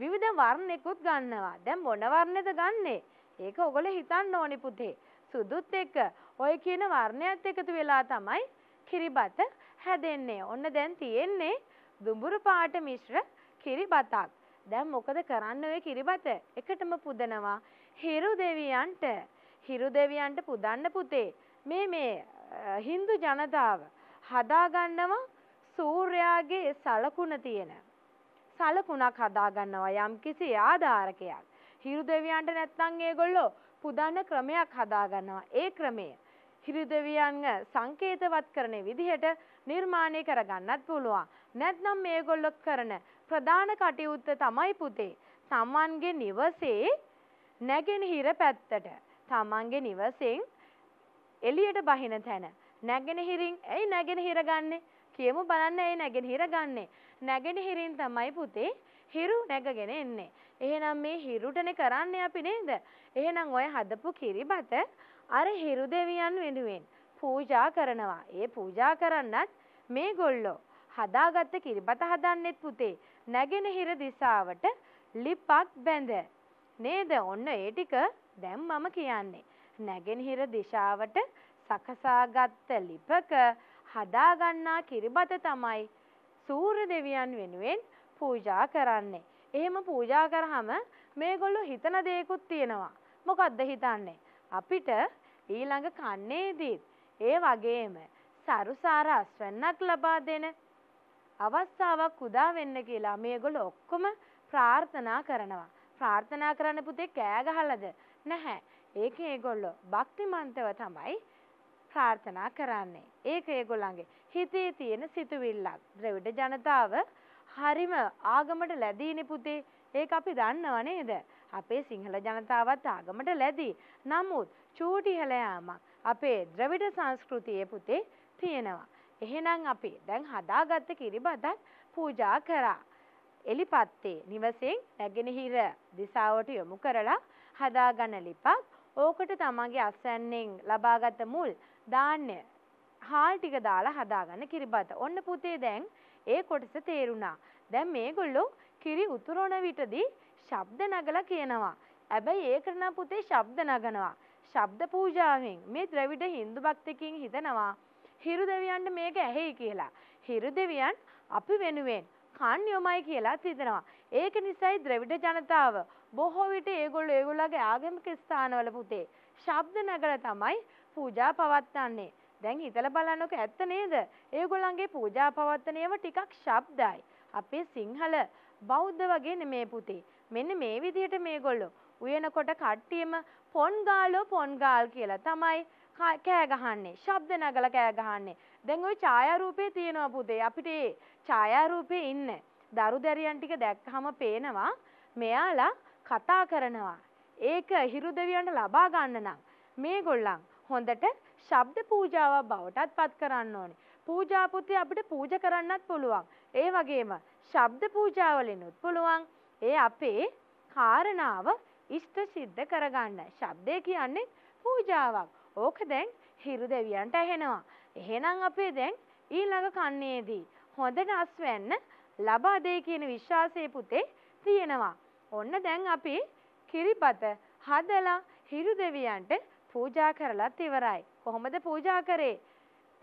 විවිධ වර්ණෙකුත් ගන්නවා. දැන් මොන වර්ණෙද ගන්නෙ? ඒක ඔයගොල්ලෝ හිතන්න ඕනි පුතේ. සුදුත් එක්ක ඔය කියන වර්ණයත් එකතු වෙලා තමයි කිරිබත හැදෙන්නේ. ඔන්න දැන් තියෙන්නේ දුඹුරු පාට මිශ්‍ර කිරිබතක්. දැන් මොකද කරන්න ඔය කිරිබත? එකටම පුදනවා හිරු දෙවියන්ට. හිරු දෙවියන්ට පුදන්න පුතේ. මේ මේ හින්දු ජනතාව හදාගන්නවා සූර්යාගේ සලකුණ තියෙන සලකුණක් හදාගන්නවා යම්කිසි ආධාරකයක්. හිරු දෙවියන්ට නැත්නම් ඒගොල්ලෝ පුදන්න ක්‍රමයක් හදාගන්නවා. ඒ ක්‍රමය හිරු දෙවියන්ව සංකේතවත් කරන විදිහට නිර්මාණය කරගන්නත් පුළුවන්. නැත්නම් මේගොල්ලෝ කරන ප්‍රධාන කටයුත්ත තමයි පුතේ. තමන්ගේ නිවසේ නැගෙනහිර පැත්තට තමන්ගේ නිවසෙන් එළියට බහින තැන නැගෙනහිරින් ඇයි නැගෙනහිර ගන්නෙ? කියමු බලන්න ඇයි නැගෙනහිර ගන්නෙ? නැගෙනහිරින් තමයි පුතේ හිරු නැගගෙන එන්නේ. එහෙනම් මේ හිරුටනේ කරන්නේ අපි නේද? එහෙනම් ඔය හදපු කිරිබත අර හිරු දෙවියන් වෙනුවෙන් පූජා කරනවා. ඒ පූජා කරන්නත් මේගොල්ලෝ හදාගත්ත කිරිබත හදන්නෙත් පුතේ නැගෙනහිර දිසාවට ලිපක් බැඳ. නේද? ඔන්න ඒ ටික දැන් මම කියන්නේ. නැගෙනහිර දිශාවට සකසාගත්ත ලිපක හදාගන්නා කිරිබත තමයි සූර්ය දෙවියන් වෙනුවෙන් පූජා කරන්නේ. එහෙම පූජා කරාම මේගොල්ලෝ හිතන දේකුත් තියෙනවා. මොකද්ද හිතන්නේ? අපිට ඊළඟ කන්නේදීත් ඒ වගේම සරුසාර අස්වැන්නක් ලබා දෙන අවස්ථාවක් උදා වෙන්න කියලා මේගොල්ලෝ ඔක්කොම ප්‍රාර්ථනා කරනවා. ප්‍රාර්ථනා කරන්න පුතේ කෑ ගහලාද? නැහැ. ඒක ඒගොල්ලෝ භක්තිමන්තව තමයි ප්‍රාර්ථනා කරන්නේ. ඒක ඒගොල්ලන්ගේ හිතේ තියෙන සිතුවිල්ලක්. ද්‍රවිඩ ජනතාව හරිම ආගමට ලැබීනේ පුතේ. ඒක අපි දන්නව නේද? අපේ සිංහල ජනතාවත් ආගමට ලැබී. නමුත් චූටි හැලයාමක් අපේ ද්‍රවිඩ සංස්කෘතියේ පුතේ තියෙනවා. එහෙනම් අපි දැන් හදාගත්ත කිරිබතත් පූජා කරා. එලිපත්තේ නිවසෙන් නැගෙනහිර දිසාවට යොමු කරලා හදාගන්න ලිපක් ඕකට තමන්ගේ අස්වැන්නෙන් ලබාගත් මුල් දාන්න හාල් ටික දාලා හදාගන්න කිරිබත. ඔන්න පුතේ දැන් ඒ කොටස තේරුණා. දැන් මේගොල්ලෝ කිරි උතුරන විටදී ශබ්ද නගලා කියනවා. හැබැයි ඒකට නම් පුතේ ශබ්ද නගනවා. ශබ්ද පූජාවෙන් මේ ද්‍රවිඩ හින්දු භක්තිකින් හිතනවා හිරු දෙවියන්ට මේක ඇහෙයි කියලා. හිරු දෙවියන් අපි වෙනුවෙන් කන් යොමයි කියලා හිතනවා. ඒක නිසායි ද්‍රවිඩ ජනතාව බොහෝ විට ඒගොල්ලෝ ඒගොල්ලගේ ආගමික ස්ථානවල පුතේ ශබ්ද නගලා තමයි පූජා පවත්වන්නේ. දැන් හිතලා බලන්නකො ඇත්ත නේද? ඒගොල්ලන්ගේ පූජා පවත්වන ඒවා ටිකක් ශබ්දයි. අපේ සිංහල බෞද්ධ වගේ නෙමේ පුතේ. මෙන්න මේ විදිහට මේගොල්ලෝ උයනකොට කට්ටියම පොන්ගාලෝ පොන්ගාල් කියලා තමයි කෑ ගහන්නේ. ශබ්ද නගලා කෑ ගහන්නේ. දැන් ওই ඡායාරූපේ තියෙනවා පුතේ. අපිට ඒ ඡායාරූපේ ඉන්න දරු දැරියන් ටික දැක්කහම පේනවා මෙයාලා කතා කරනවා. ඒක හිරු දෙවියන්ට ලබා ගන්න නම් මේගොල්ලන් හොඳට ශබ්ද පූජාවක් බවටත් පත් කරන්න ඕනේ. පූජා පුතේ අපිට පූජා කරන්නත් පුළුවන්. ඒ වගේම ශබ්ද පූජාවලිනුත් පුළුවන්. ඒ අපේ කාරණාව ඉෂ්ට සිද්ධ කරගන්න. ශබ්දය කියන්නේ පූජාවක්. ඕක දැන් හිරු දෙවියන්ට ඇහෙනවා. එහෙනම් අපේ දැන් ඊළඟ කන්නේදී හොඳට අස්වැන්න ලබා දෙයි කියන විශ්වාසය පුතේ තියෙනවා. ඔන්න දැන් අපි කිරිබත හදලා හිරු දෙවියන්ට පූජා කරලත් ඉවරයි. කොහොමද පූජා කරේ?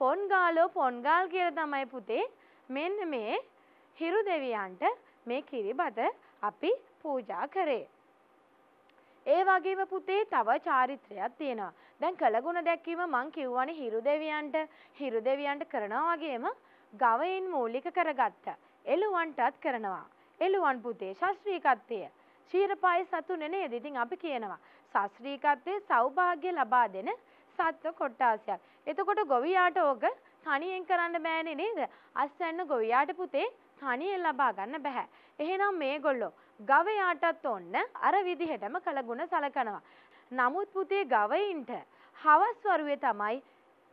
පොන්ගාලෝ පොන්ගාල් කියලා තමයි පුතේ මෙන්න මේ හිරු දෙවියන්ට මේ කිරිබත අපි පූජා කරේ. ඒ වගේම පුතේ තව චාරිත්‍රයක් තියෙනවා. දැන් කළගුණ දැක්වීම මං කිව්වනේ හිරු දෙවියන්ට හිරු දෙවියන්ට කරනවා වගේම ගවයින් මූලික කරගත්ත එළුවන්ටත් කරනවා. එළුවන් පුතේ ශාස්ත්‍රීයකත්වය. ශීරපායි සතුනේ නේද? ඉතින් අපි කියනවා ශාස්ත්‍රීයකත්වයේ සෞභාග්‍ය ලබා දෙන සත්ව කොට්ටාසයක්. එතකොට ගොවියාට ඕක තනියෙන් කරන්න බෑනේ නේද? අස්වැන්න ගොවියාට පුතේ තනියෙන් ලබා ගන්න බෑ. එහෙනම් මේගොල්ලෝ ගවයාටත් ඔන්න අර විදිහටම කළගුණ සලකනවා. නමුත් පුතේ ගවයින්ට හවස් වරුවේ තමයි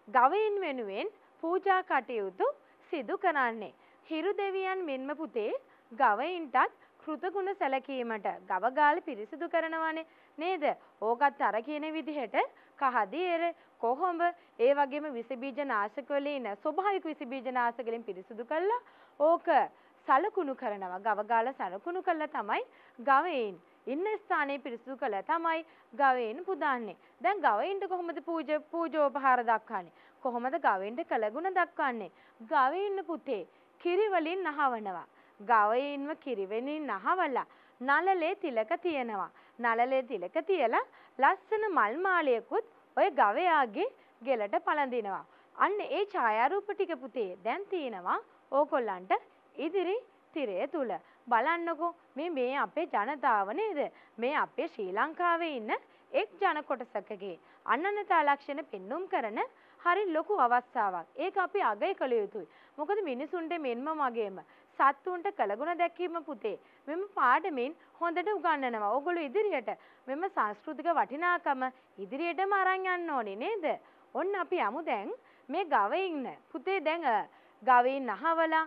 ගවයින් වෙනුවෙන් පූජා කටයුතු සිදු කරන්නේ. හිරු දෙවියන් මෙන්ම පුතේ ගවයින්ටත් කෘතගුණ සැලකීමට ගවගාල පිරිසිදු කරනවනේ නේද? ඕකත් අර කියන විදිහට කහදියර කොහොඹ ඒ වගේම විස බීජ නාශක වලින් ස්වභාවික විස බීජ නාශක වලින් පිරිසිදු කළා ඕක සලකුණු කරනවා ගවගාල සලකුණු කළා තමයි ගවයින් ඉන්න ස්ථානයේ පිරිසිදු කළා තමයි ගවයින් පුදන්නේ. දැන් ගවයින්ට කොහොමද පූජ පූජෝපහාර දක්වන්නේ? කොහොමද ගවයින්ට කළගුණ දක්වන්නේ? ගවයින් පුතේ කිරි වලින් නහවනවා. ගවයින්ව කිරිවෙනින් නහවලා නලලේ තිලක තියෙනවා. නලලේ තිලක තියලා ලස්සන මල් මාලයකුත් ඔය ගවයාගේ ගෙලට පළඳිනවා. අන්න ඒ ඡායාරූප ටික පුතේ දැන් තියෙනවා ඕගොල්ලන්ට ඉදිරි තිරය තුල. බලන්නකෝ මේ මේ අපේ ජනතාව නේද? මේ අපේ ශ්‍රී ලංකාවේ ඉන්න එක් ජන කොටසකගේ අනන්‍යතා ලක්ෂණ පෙන්눔 කරන හරි ලොකු අවස්ථාවක්. ඒක අපි අගය කළ යුතුයි. මොකද මිනිසුන්ට මෙන්ම මගේම සත්තුන්ට කළගුණ දැක්වීම පුතේ මෙම පාඩමින් හොඳට උගන්වනවා. ඕගොල්ලෝ ඉදිරියට මෙම සංස්කෘතික වටිනාකම ඉදිරියටම අරන් යන්න ඕනේ නේද? ඔන්න අපි යමු දැන් මේ ගවයින් පුතේ දැන් ගවයින් අහවලා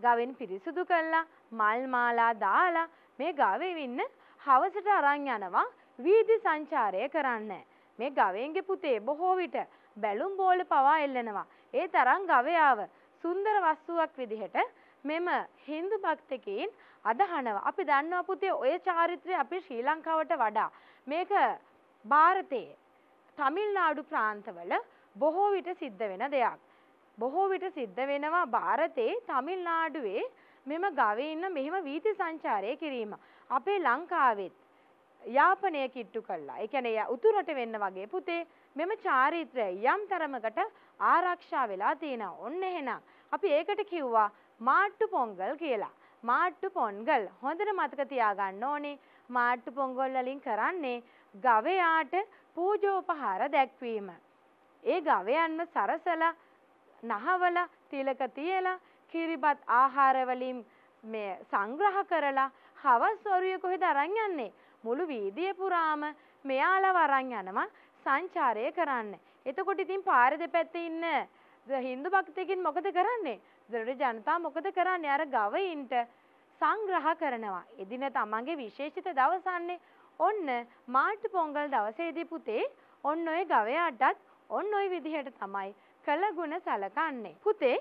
ගවෙන් පිරිසුදු කළා මල් මාලා දාලා මේ ගවෙන් ඉන්න හවසට අරන් යනවා වීදි සංචාරය කරන්න. මේ ගවයන්ගේ පුතේ බොහෝ විට බැලුම් බෝල පවා එල්ලනවා. ඒ තරම් ගවයාව සුන්දර වස්තුවක් විදිහට මෙම හින්දු භක්තකයින් අදහනවා. අපි දන්නවා පුතේ ඔය චාරිත්‍රය අපේ ශ්‍රී ලංකාවට වඩා මේක ಭಾರತයේ තමිල්නාඩු ප්‍රාන්තවල බොහෝ විට සිද්ධ වෙන දෙයක්. බොහෝ විට සිද්ධ වෙනවා ಭಾರತයේ තමිල්නාඩුවේ මෙම ගවයින්න මෙහෙම වීති සංචාරය කිරීම. අපේ ලංකාවෙත් යාපනය කිට්ටු කළා. ඒ කියන්නේ උතුරට වෙන්න වගේ පුතේ මෙම චාරිත්‍රය යම් තරමකට ආරක්ෂා වෙලා තියෙනවා. ඔන්න එහෙනම් අපි ඒකට කිව්වා මාට්ටු පොංගල් කියලා. මාට්ටු පොන්ගල් හොඳට මතක තියාගන්න ඕනේ. මාට්ටු පොංගල් වලින් කරන්නේ ගවයාට පූජෝපහාර දැක්වීම. ඒ ගවයන්ව සරසලා නහවලා තිලක තියලා කිරිබත් ආහාර වලින් මේ සංග්‍රහ කරලා හවස් වරුවේ කොහෙද අරන් යන්නේ? මුළු වීදිය පුරාම මෙයාලව අරන් යනවා සංචාරය කරන්න. එතකොට ඉතින් පාර දෙපැත්තේ ඉන්න හින්දු භක්තියකින් මොකද කරන්නේ? දරට ජනතා මොකද කරන්නේ? අර ගවයින්ට සංග්‍රහ කරනවා. එදින තමන්ගේ විශේෂිත දවසන්නේ ඔන්න මාට්ටු පොංගල් දවසේදී පුතේ ඔන්න ඔය ගවයාටත් ඔන්න ඔය විදිහට තමයි කළගුණ සලකන්නේ. පුතේ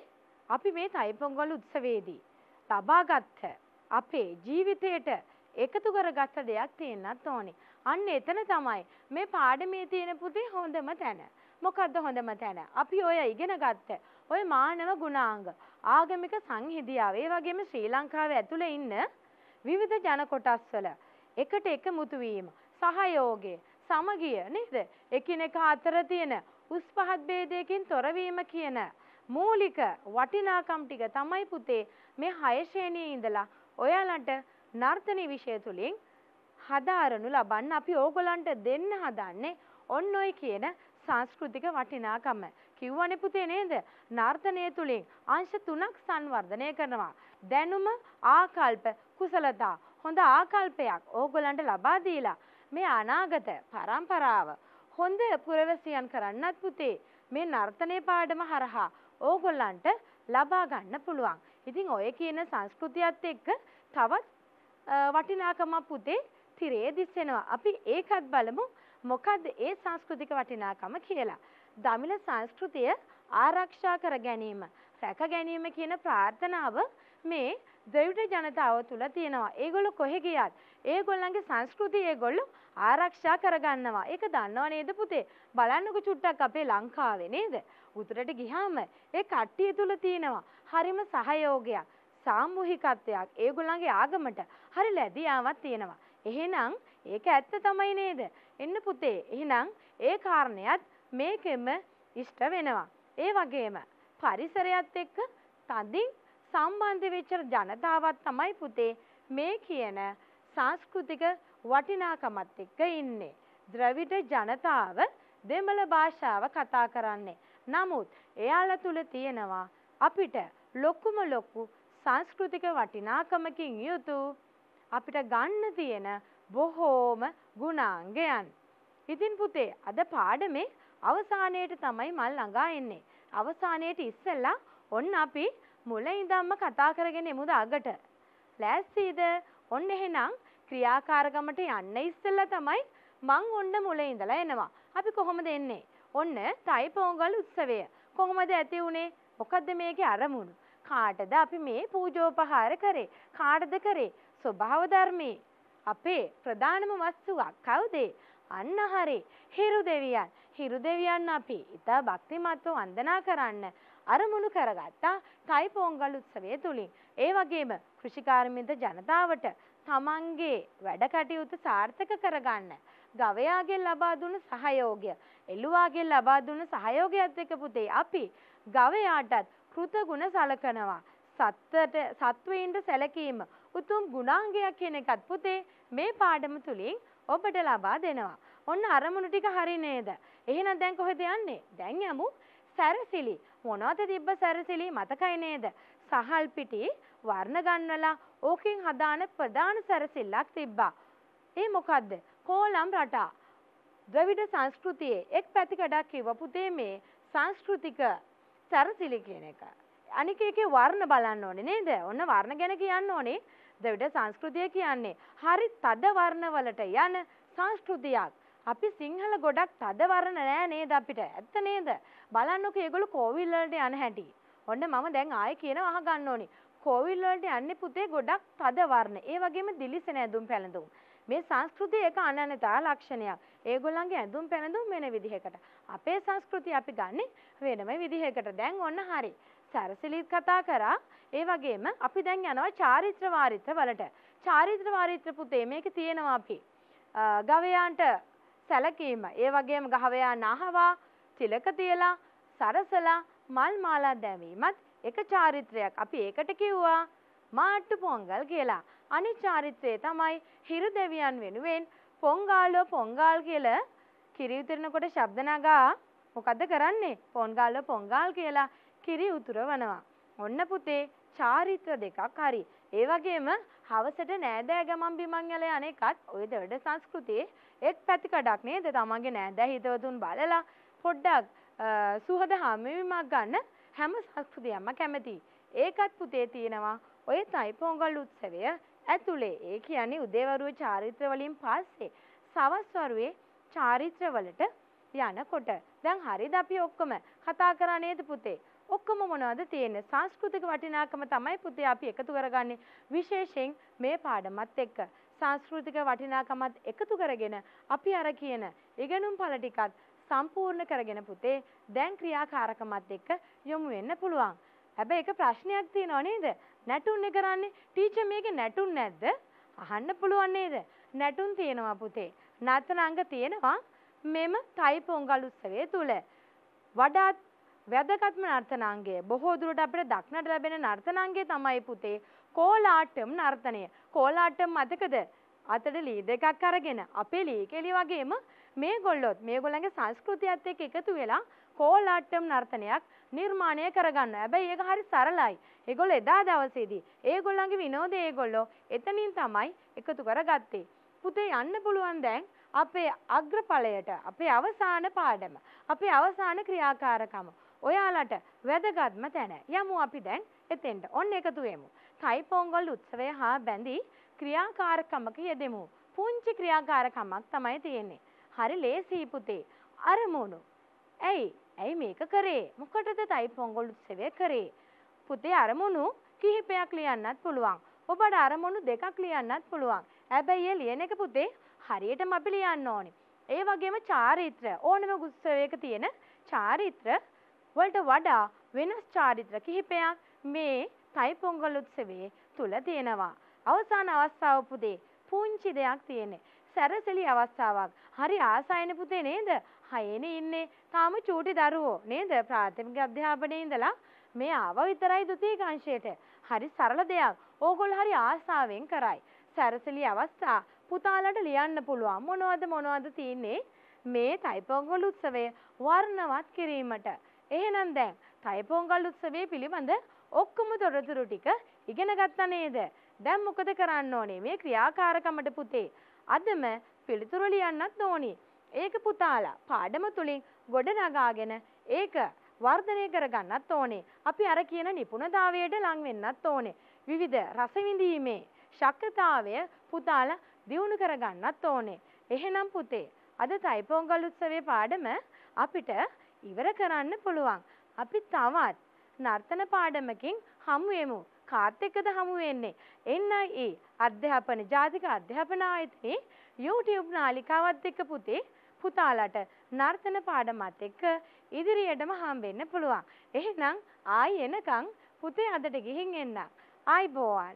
අපි මේ තයිපොංගල් උත්සවයේදී ලබාගත්ත අපේ ජීවිතයට එකතු කරගත්ත දෙයක් තියෙන්නත් ඕනේ. අන්න එතන තමයි මේ පාඩමේ තියෙන පුතේ හොඳම තැන. මොකද්ද හොඳම තැන? අපි ඔය ඉගෙන ගත්ත ඔය මානව ගුණාංග ආගමික සංහිඳියාව ඒ වගේම ශ්‍රී ලංකාවේ ඇතුළේ ඉන්න විවිධ ජන කොටස්වල එකට එකමුතු වීම සහයෝගය සමගිය නේද? එකිනෙකා අතර තියෙන උස් පහත් ભેදයකින් තොරවීම කියන මූලික වටිනාකම් ටික තමයි පුතේ මේ 6 ශ්‍රේණියේ ඉඳලා ඔයාලන්ට නර්තන විෂය තුලින් හදාරනු ලබන්න අපි ඕගොල්ලන්ට දෙන්න හදන්නේ ඔන්න ඔය කියන සංස්කෘතික වටිනාකම. කිව්වනේ පුතේ නේද? නර්තනය තුලින් අංශ තුනක් සංවර්ධනය කරනවා. දැනුම, ආකල්ප, කුසලතා. හොඳ ආකල්පයක් ඕගොල්ලන්ට ලබා දීලා මේ අනාගත පරම්පරාව හොඳ පුරවැසියන් කරන්නත් පුතේ මේ නර්තනයේ පාඩම හරහා ඕගොල්ලන්ට ලබා ගන්න පුළුවන්. ඉතින් ඔය කියන සංස්කෘතියත් එක්ක තවත් වටිනාකමක් පුතේ තිරේ දිස්සෙනවා. අපි ඒකත් බලමු මොකද්ද ඒ සංස්කෘතික වටිනාකම කියලා. දමිළ සංස්කෘතිය ආරක්ෂා කර ගැනීම, රැක ගැනීම කියන ප්‍රාර්ථනාව මේ ද්‍රවිඩ ජනතාව තුළ තියෙනවා. ඒගොල්ලෝ කොහෙ ගියත් ඒගොල්ලන්ගේ සංස්කෘතිය ඒගොල්ලෝ ආරක්ෂා කරගන්නවා. ඒක දන්නව නේද පුතේ? බලන්නකො චුට්ටක් අපේ ලංකාවේ නේද? උතුරට ගියාම ඒ කට්ටිය තුල තියෙනවා හරිම සහයෝගයක්, සාමූහිකත්වයක්. ඒගොල්ලන්ගේ ආගමට හරි ලැබියාවක් තියෙනවා. එහෙනම් ඒක ඇත්ත තමයි නේද? එන්න පුතේ. එහෙනම් ඒ කාරණයක් මේකෙම ඉෂ්ට වෙනවා. ඒ වගේම පරිසරයත් එක්ක තදින් සම්බන්ධ වෙච්ච ජනතාවක් තමයි පුතේ මේ කියන සංස්කෘතික වටිනාකමත් එක්ක ඉන්නේ. ද්‍රවිඩ ජනතාව දෙමළ භාෂාව කතා කරන්නේ. නමුත් එයාලා තුල තියෙනවා අපිට ලොකුම ලොකු සංස්කෘතික වටිනාකමකින් යුතු අපිට ගන්න තියෙන බොහෝම ගුණාංගයන්. ඉතින් පුතේ අද පාඩමේ අවසානයේට තමයි මල් ළඟා එන්නේ. අවසානයේට ඉස්සෙල්ලා ඔන්න අපි මුල ඉඳන්ම කතා කරගෙන එමුද අගට. ලෑස්තිද? ඔන්න එහෙනම් ක්‍රියාකාරකමට යන්න ඉස්සෙල්ලා තමයි මං ඔන්න මුල ඉඳලා එනවා. අපි කොහොමද එන්නේ? ඔන්න තයිපෝංගල් උත්සවය. කොහොමද ඇති වුනේ? මොකද්ද මේකේ අරමුණු? කාටද අපි මේ පූජෝපහාර කරේ? කාටද කරේ? ස්වභාව ධර්මයේ අපේ ප්‍රධානම වස්තුවක් කවුද? අන්න හරි. හිරු දෙවියන්. හිරු දෙවියන් අපි ඉතා භක්තිමත්ව වන්දනා කරන්න අරමුණු කරගත්තා තයිපෝංගල් උත්සවය තුලින්. ඒ වගේම කෘෂිකාර්මික ජනතාවට තමන්ගේ වැඩ කටයුතු සාර්ථක කරගන්න ගවයාගෙන් ලබා දුන්න සහයෝගය එළුවාගෙන් ලබා දුන්න සහයෝගයත් එක්ක පුතේ අපි ගවයාටත් කෘතගුණ සලකනවා සත්වට සත්වයින්ට සැලකීම උතුම් ගුණාංගයක් කියන එකත් පුතේ මේ පාඩම තුලින් ඔබට ලබා දෙනවා. ඔන්න අරමුණු ටික හරි නේද? එහෙනම් දැන් කොහෙද යන්නේ? දැන් යමු සැරසිලි. මොනවද තිබ්බ සැරසිලි මතකයි නේද? සහල් පිටි වර්ණ ගන්නලා ඕකෙන් හදාන ප්‍රධාන සැරසිල්ලක් තිබ්බා. ඒ මොකද්ද? කෝලම් රටා. ද්‍රවිඩ සංස්කෘතියේ එක් පැතිකඩක් කිව්ව පුතේ මේ සංස්කෘතික සැරසිලි කියන එක. අනික ඒකේ වර්ණ බලන්න ඕනේ නේද? ඔන්න වර්ණ ගැන කියන්න ඕනේ. ද්‍රවිඩ සංස්කෘතිය කියන්නේ හරි තද වර්ණ වලට යන සංස්කෘතියක්. අපි සිංහල ගොඩක් තද වර්ණ නෑ නේද අපිට? ඇත්ත නේද? බලන්නකෝ ඒගොල්ලෝ කෝවිල් වලට යන හැටි. ඔන්න මම දැන් ආයෙ කියනවා අහගන්න ඕනේ. කෝවිල් වලට යන්නේ පුතේ ගොඩක් තද වර්ණ. ඒ වගේම දිලිසෙන ඇඳුම් පැළඳුම්. මේ සංස්කෘතිය එක අනන්‍යතා ලක්ෂණයක්. ඒගොල්ලන්ගේ ඇඳුම් පැළඳුම් වෙන විදිහකට. අපේ සංස්කෘතිය අපි ගන්නෙ වෙනම විදිහකට. දැන් ඔන්න හරි. සරසිලිත් කතා කරා. ඒ වගේම අපි දැන් යනවා චාරිත්‍ර වාරිත්‍ර වලට. චාරිත්‍ර වාරිත්‍ර පුතේ මේක තියෙනවා අපි. ගවයාන්ට සැලකීම. ඒ වගේම ගහවයා නහවා තිලක තියලා සරසලා මල් මාලා දැමීමත් එක චාරිත්‍රයක්. අපි ඒකට කිව්වා මාට්ටු පොංගල් කියලා. අනිත් චාරිත්‍රය තමයි හිරු දෙවියන් වෙනුවෙන් පොංගාලෝ පොංගාල් කියලා කිරි උතුරනකොට ශබ්ද නගා මොකද්ද කරන්නේ? පොංගාලෝ පොංගාල් කියලා කිරි උතුරවනවා. ඔන්න පුතේ චාරිත්‍ර දෙකක් හරි. ඒ වගේම හවසට නෑදෑ ගමන් බිමන් යල යන එකත් ඔය දෙවඩ සංස්කෘතියේ එක් පැතිකඩක් නේද? තමන්ගේ නෑදෑ හිතවතුන් බලලා පොඩ්ඩක් සුහද හමුවීමක් ගන්න හැම සංස්කෘතියක්ම කැමතියි. ඒකත් පුතේ තියෙනවා ඔය තයිපොංගල් උත්සවය ඇතුලේ. ඒ කියන්නේ උදේවරුවේ චාරිත්‍ර වලින් පස්සේ සවස් වරුවේ චාරිත්‍ර වලට යනකොට දැන් හරිද අපි ඔක්කොම කතා කරා නේද පුතේ? ඔක්කොම මොනවද තියෙන්නේ? සංස්කෘතික වටිනාකම තමයි පුතේ අපි එකතු කරගන්නේ විශේෂයෙන් මේ පාඩමත් එක්ක. සංස්කෘතික වටිනාකමත් එකතු කරගෙන අපි අර කියන ඉගෙනුම් පළ ටිකත් සම්පූර්ණ කරගෙන පුතේ දැන් ක්‍රියාකාරකමත් එක්ක යොමු වෙන්න පුළුවන්. හැබැයි එක ප්‍රශ්නයක් තියෙනව නේද? නැටුන්නේ කරන්නේ ටීචර් මේකේ නැටුන් නැද්ද? අහන්න පුළුවන් නේද? නැටුන් තියෙනවා පුතේ. නර්තනාංග තියෙනවා මෙම තයි පොංගල් උත්සවයේ තුල. වඩාත් වැදගත්ම නර්තනාංගය බොහෝ දුරට අපිට දක්නට ලැබෙන නර්තනාංගය තමයි පුතේ කෝලාටම් නර්තනය. කෝලාටම් මතකද? අතට ලී දෙකක් අරගෙන අපේ ලී කෙලි වගේම මේගොල්ලොත් මේගොල්ලන්ගේ සංස්කෘතියත් එක්ක එකතු වෙලා කෝලාටම් නර්තනයක් නිර්මාණය කරගන්න. හැබැයි ඒක හරි සරලයි. ඒගොල්ලෝ එදා දවසේදී ඒගොල්ලන්ගේ විනෝදය ඒගොල්ලෝ එතනින් තමයි එකතු කරගත්තේ. පුතේ යන්න පුළුවන් දැන් අපේ අග්‍රඵලයට අපේ අවසාන පාඩම අපේ අවසාන ක්‍රියාකාරකම ඔයාලට වැදගත්ම තැන. යමු අපි දැන් එතෙන්ට. ඔන්න එකතු වෙමු. තයිපොංගල් උත්සවය හා බැඳී ක්‍රියාකාරකමක යෙදෙමු. පුංචි ක්‍රියාකාරකමක් තමයි තියෙන්නේ. හරි ලේසි පුතේ. අරමුණු. ඇයි? ඇයි මේක කරේ? මොකටද තයිපොංගල් උත්සවය කරේ? පුතේ අරමුණු කිහිපයක් ලියන්නත් පුළුවන්. ඔබට අරමුණු දෙකක් ලියන්නත් පුළුවන්. හැබැයි ඒ ලියන එක පුතේ හරියටම අපි ලියන්න ඕනේ. ඒ වගේම චාරිත්‍ර. ඕනම උත්සවයක තියෙන චාරිත්‍ර වලට වඩා වෙනස් චාරිත්‍ර කිහිපයක් මේ තයිපොංගල් උත්සවයේ තුල තියෙනවා. අවසාන අවස්ථාව පුතේ පුංචි දෙයක් තියෙන්නේ. සැරසිලි අවස්ථාවක්. හරි ආසයින පුතේ නේද? හයේනේ ඉන්නේ. තාම චූටි දරුවෝ නේද? ප්‍රාථමික අධ්‍යාපනයේ ඉඳලා මේ ආව විතරයි ද්විතීයික අංශයට. හරි සරල දෙයක්. ඕගොල්ලෝ හරි ආසාවෙන් කරයි. සැරසිලි අවස්ථා පුතාලට ලියන්න පුළුවන්. මොනවද මොනවද තියෙන්නේ? මේ තයිපොංගල් උත්සවය වර්ණවත් කිරීමට. එහෙනම් දැන් තයිපොංගල් උත්සවය පිළිබඳ ඔක්කොම තොරතුරු ටික ඉගෙන ගත්තා නේද? දැන් මොකද කරන්න ඕනේ? මේ ක්‍රියාකාරකමට පුතේ අදම පිළිතුරු ලියන්නත් ඕනේ. ඒක පුතාලා පාඩම තුලින් ගොඩ නගාගෙන ඒක වර්ධනය කරගන්නත් ඕනේ. අපි අර කියන නිපුණතාවයට ලං වෙන්නත් ඕනේ. විවිධ රස විඳීමේ ශක්්‍යතාවය පුතාලා දියුණු කරගන්නත් ඕනේ. එහෙනම් පුතේ අද තයිපොංගල් උත්සවයේ පාඩම අපිට ඉවර කරන්න පුළුවන්. අපි තවත් නර්තන පාඩමකින් හමු වෙමු. කාත් එක්කද හමු වෙන්නේ? NIE අධ්‍යාපන ජාතික අධ්‍යාපන ආයතනයේ YouTube නාලිකාවත් එක්ක පුතේ පුතාලට නර්තන පාඩමත් එක්ක ඉදිරියටම හම්බෙන්න පුළුවන්. එහෙනම් ආයි එනකන් පුතේ අදට ගිහින් එන්න. ආයිබෝවන්